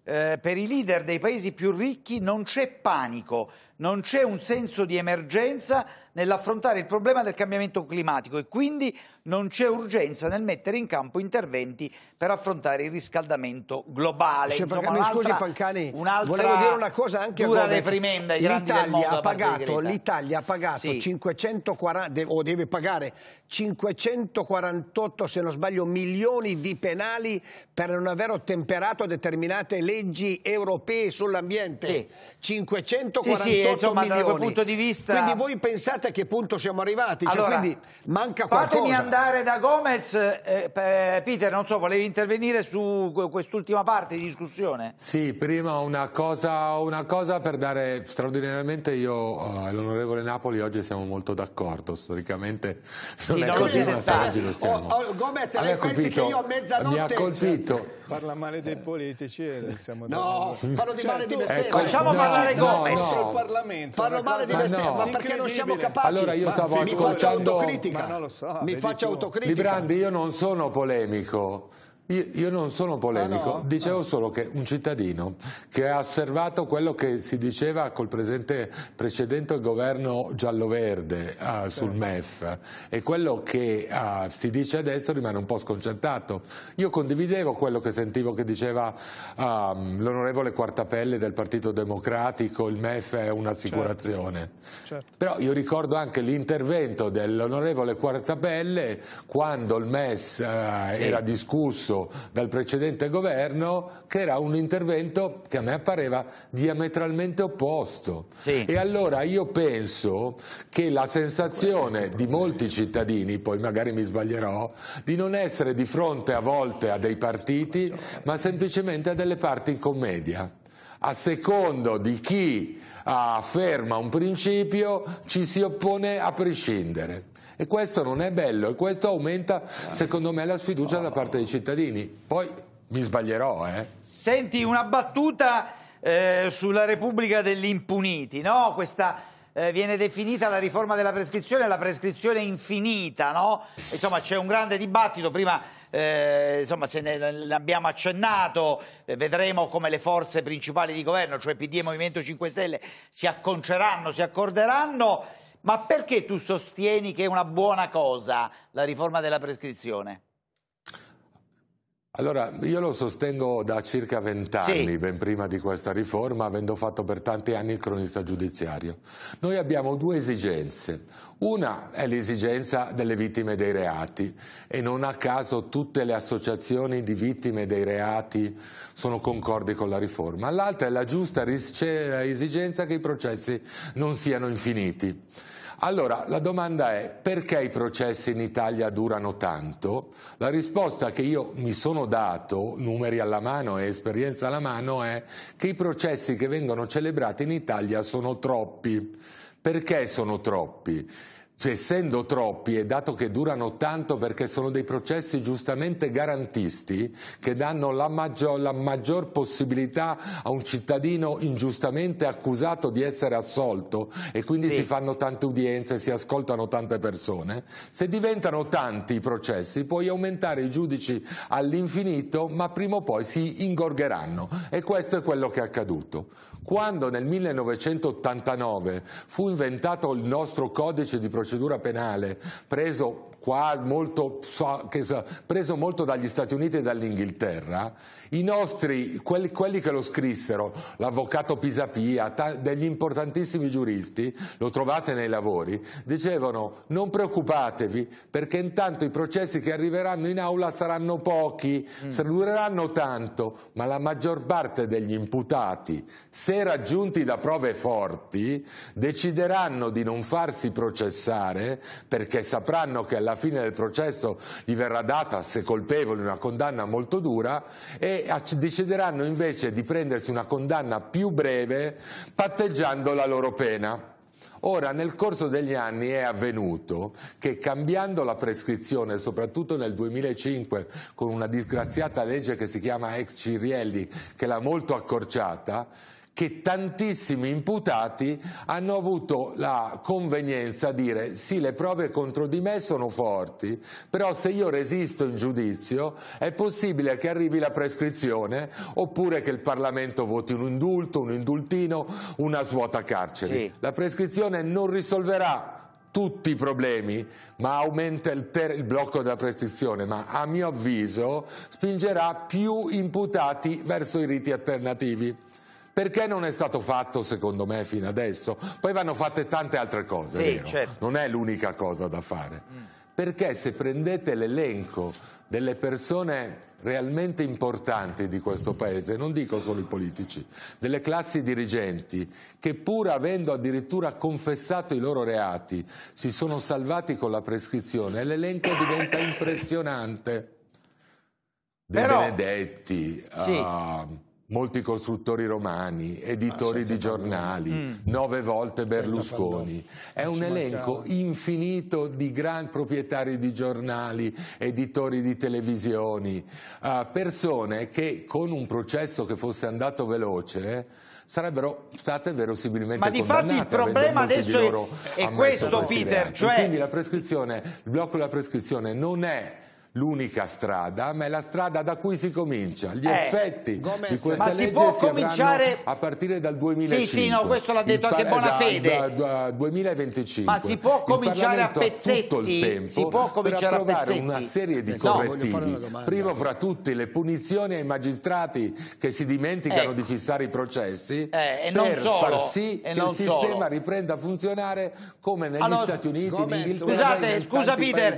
eh, per i leader dei paesi più ricchi non c'è panico, non c'è un senso di emergenza nell'affrontare il problema del cambiamento climatico e quindi non c'è urgenza nel mettere in campo interventi per affrontare il riscaldamento globale. Cioè, Insomma, mi scusi Pancani, volevo dire una cosa anche a dura reprimenda ai grandi ha pagato, L'Italia ha pagato sì. 540 o deve pagare 548 se non sbaglio milioni di penali per non aver ottemperato determinate leggi europee sull'ambiente. Sì. 548 sì, sì, insomma, milioni. Da quel punto di vista... Quindi voi pensate a che punto siamo arrivati? Cioè, allora, quindi manca qualcosa. Fatemi andare da Gomez. Eh, Peter, non so, volevi intervenire su quest'ultima parte di discussione? Sì, prima una cosa, una cosa per dare straordinariamente io e uh, l'onorevole Napoli oggi siamo molto d'accordo, storicamente non sì, è non così, ma oggi lo siamo. Oh, oh, Gomez, lei pensi che io a mezzanotte... Mi ha colpito. Parla male dei politici e siamo No, parlo di male di me stesso. Facciamo no, parlare no, Gomez. No, Parlamento. Parlo male di me stesso, no. ma perché non siamo capaci? Allora io stavo mi faccio ascoltando- autocritica. Ma non lo so, mi faccio tu. autocritica. Librandi, io non sono polemico. Io, io non sono polemico, Ah, no? dicevo solo che un cittadino che ha osservato quello che si diceva col presente, precedente governo giallo-verde ah, sul MEF e quello che ah, si dice adesso rimane un po' sconcertato. Io condividevo quello che sentivo che diceva ah, l'onorevole Quartapelle del Partito Democratico, il MEF è un'assicurazione. Certo. Però io ricordo anche l'intervento dell'onorevole Quartapelle quando il MES eh, era discusso dal precedente governo, che era un intervento che a me appareva diametralmente opposto. E allora io penso che la sensazione di molti cittadini, poi magari mi sbaglierò, di non essere di fronte a volte a dei partiti, ma semplicemente a delle parti in commedia a secondo di chi afferma un principio ci si oppone a prescindere. E questo non è bello e questo aumenta secondo me la sfiducia da parte dei cittadini. Poi mi sbaglierò, eh. Senti una battuta eh, sulla Repubblica degli Impuniti, no? Questa eh, viene definita la riforma della prescrizione la prescrizione infinita, no? Insomma, c'è un grande dibattito, prima eh, insomma, se ne, ne abbiamo accennato, eh, vedremo come le forze principali di governo, cioè PD e Movimento 5 Stelle, si acconceranno, si accorderanno. Ma perché tu sostieni che è una buona cosa la riforma della prescrizione? Allora, io lo sostengo da circa vent'anni, ben prima di questa riforma, avendo fatto per tanti anni il cronista giudiziario. Noi abbiamo due esigenze. Una è l'esigenza delle vittime dei reati e non a caso tutte le associazioni di vittime dei reati sono concordi con la riforma. L'altra è la giusta esigenza che i processi non siano infiniti. Allora, la domanda è perché i processi in Italia durano tanto? La risposta che io mi sono dato, numeri alla mano e esperienza alla mano, è che i processi che vengono celebrati in Italia sono troppi. Perché sono troppi? Essendo troppi e dato che durano tanto perché sono dei processi giustamente garantisti che danno la maggior, la maggior, possibilità a un cittadino ingiustamente accusato di essere assolto e quindi sì. si fanno tante udienze, si ascoltano tante persone, se diventano tanti i processi puoi aumentare i giudici all'infinito ma prima o poi si ingorgheranno e questo è quello che è accaduto. Quando nel 1989 fu inventato il nostro codice di procedura penale, preso, molto, preso molto dagli Stati Uniti e dall'Inghilterra, i nostri, quelli, quelli, che lo scrissero, l'avvocato Pisapia, degli importantissimi giuristi, lo trovate nei lavori, dicevano non preoccupatevi perché intanto i processi che arriveranno in aula saranno pochi, mm. dureranno tanto, ma la maggior parte degli imputati, se raggiunti da prove forti, decideranno di non farsi processare perché sapranno che alla fine del processo gli verrà data, se colpevoli, una condanna molto dura e decideranno invece di prendersi una condanna più breve patteggiando la loro pena. Ora, nel corso degli anni è avvenuto che cambiando la prescrizione, soprattutto nel 2005 con una disgraziata legge che si chiama ex Cirielli, che l'ha molto accorciata, che tantissimi imputati hanno avuto la convenienza a dire sì le prove contro di me sono forti, però se io resisto in giudizio è possibile che arrivi la prescrizione oppure che il Parlamento voti un indulto, un indultino, una svuota carceri. Sì. La prescrizione non risolverà tutti i problemi, ma aumenta il, il, blocco della prescrizione, ma a mio avviso spingerà più imputati verso i riti alternativi. Perché non è stato fatto secondo me fino adesso? Poi vanno fatte tante altre cose, sì, certo. non è l'unica cosa da fare. Mm. Perché se prendete l'elenco delle persone realmente importanti di questo paese, non dico solo i politici, delle classi dirigenti che pur avendo addirittura confessato i loro reati si sono salvati con la prescrizione, l'elenco diventa *coughs* impressionante. De Però, Benedetti, sì. uh, molti costruttori romani, editori di giornali, mm. nove volte Berlusconi. È un elenco infinito di grandi proprietari di giornali, editori di televisioni, uh, persone che con un processo che fosse andato veloce sarebbero state verosimilmente Ma difatti il problema adesso è, è questo, Peter, cioè... Quindi la prescrizione, il blocco della prescrizione non è l'unica strada, ma è la strada da cui si comincia. Gli eh, effetti Gomez, di questa ma legge si può cominciare a partire dal 2005. Sì, sì, no, questo l'ha detto anche Bonafede. Da, da, da 2025. Ma si può cominciare a pezzetti. si può cominciare a pezzetti. una serie di correttivi. No, Primo fra tutti le punizioni ai magistrati che si dimenticano ecco. di fissare i processi eh, e non per solo, far sì che il sistema solo. riprenda a funzionare come negli allora, Stati Uniti, Gomez, in Inghilterra. Scusate, scusa Peter,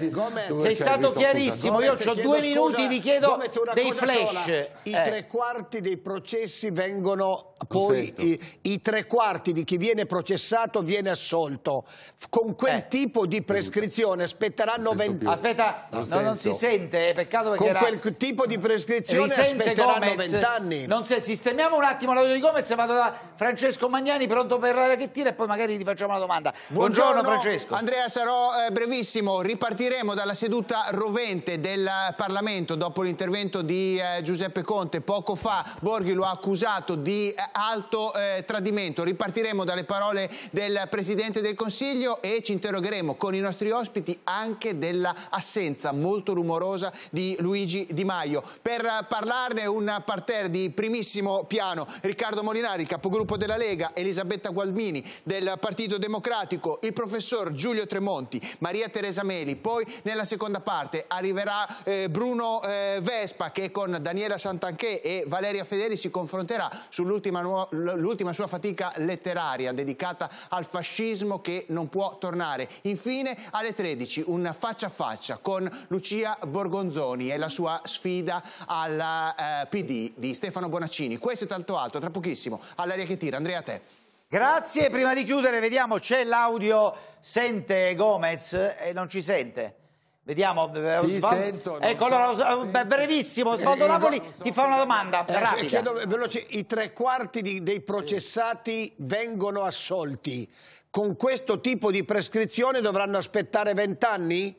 sei stato chiarissimo benissimo, io ho due minuti, vi chiedo dei flash. Sola. I eh. tre quarti dei processi vengono poi i, i, tre quarti di chi viene processato viene assolto. Con quel eh. tipo di prescrizione aspetteranno 20 anni. Aspetta, non, no, non, si sente, peccato perché Con era... quel tipo di prescrizione aspetteranno 20 anni. Non se, sistemiamo un attimo l'audio di Gomez, vado da Francesco Magnani pronto per la rachettina e poi magari ti facciamo una domanda. Buongiorno, Buongiorno Francesco. Andrea, sarò eh, brevissimo. Ripartiremo dalla seduta rovente del Parlamento dopo l'intervento di eh, Giuseppe Conte. Poco fa Borghi lo ha accusato di eh, alto eh, tradimento. Ripartiremo dalle parole del Presidente del Consiglio e ci interrogheremo con i nostri ospiti anche dell'assenza molto rumorosa di Luigi Di Maio. Per parlarne un parterre di primissimo piano, Riccardo Molinari, capogruppo della Lega, Elisabetta Gualmini del Partito Democratico, il professor Giulio Tremonti, Maria Teresa Meli, poi nella seconda parte arriverà eh, Bruno eh, Vespa che con Daniela Santanché e Valeria Fedeli si confronterà sull'ultima l'ultima sua fatica letteraria dedicata al fascismo che non può tornare. Infine alle 13 un faccia a faccia con Lucia Borgonzoni e la sua sfida alla eh, PD di Stefano Bonaccini. Questo e tanto altro, tra pochissimo, all'aria che tira. Andrea a te. Grazie, prima di chiudere vediamo, c'è l'audio, sente Gomez e non ci sente. Vediamo, eh, sì, Sval... sento, ecco, so. allora, brevissimo, Svaldo eh, Napoli so. ti fa una domanda eh, rapida. Chiedo veloce, I tre quarti di, dei processati vengono assolti. Con questo tipo di prescrizione dovranno aspettare vent'anni?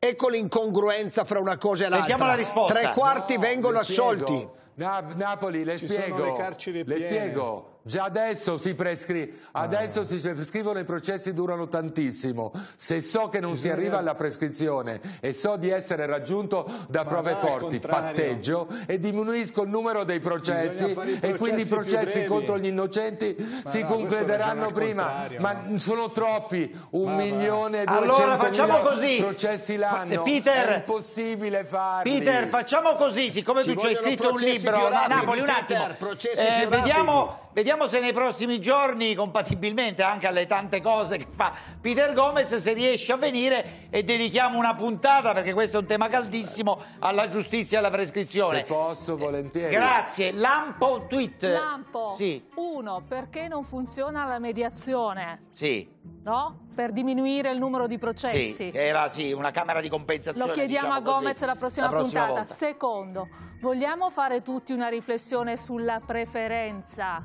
Ecco l'incongruenza fra una cosa e l'altra. Sentiamo la risposta. Tre quarti no, vengono assolti. Napoli, le Ci spiego. le, le spiego. Già adesso si prescrive, adesso ah. si prescrivono i processi durano tantissimo. Se so che non Bisogna... si arriva alla prescrizione e so di essere raggiunto da Ma prove forti, patteggio e diminuisco il numero dei processi e quindi i processi contro gli innocenti Ma si no, concluderanno prima. Ma sono troppi, un Ma milione e allora, facciamo così. processi l'anno. Peter, è impossibile farli. Peter, facciamo così, siccome Ci tu ci hai scritto un libro, rapidi, Napoli, un attimo. eh, vediamo Vediamo se nei prossimi giorni, compatibilmente anche alle tante cose che fa Peter Gomez, se riesce a venire e dedichiamo una puntata, perché questo è un tema caldissimo, alla giustizia e alla prescrizione. Se posso, volentieri. Grazie. Lampo tweet. Lampo. Sì. Uno, perché non funziona la mediazione? Sì. No? Per diminuire il numero di processi. Sì, era sì, una camera di compensazione. Lo chiediamo diciamo a Gomez così, la prossima, la prossima puntata. Volta. Secondo, vogliamo fare tutti una riflessione sulla preferenza?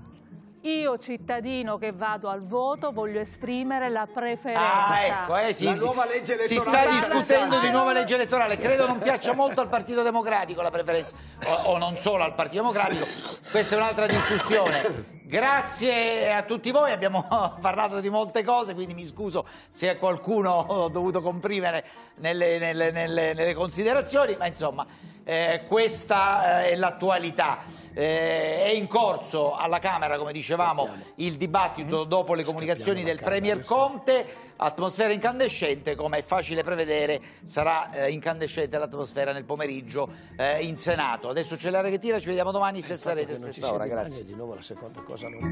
Io cittadino che vado al voto voglio esprimere la preferenza. Ah, ecco, eh, sì, la sì. nuova legge elettorale. Si sta discutendo di nuova legge elettorale. Credo non piaccia molto al Partito Democratico la preferenza, o, o non solo al Partito Democratico. Questa è un'altra discussione. Grazie a tutti voi, abbiamo *laughs* parlato di molte cose, quindi mi scuso se qualcuno *laughs* ho dovuto comprimere nelle, nelle, nelle, nelle considerazioni, ma insomma eh, questa eh, è l'attualità. Eh, è in corso alla Camera, come dicevamo, il dibattito dopo le comunicazioni del Premier Conte, atmosfera incandescente, come è facile prevedere sarà eh, incandescente l'atmosfera nel pomeriggio eh, in Senato. Adesso c'è la reghettina, ci vediamo domani, stessa rete, stessa ora, grazie. Di nuovo la seconda cosa non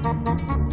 bene.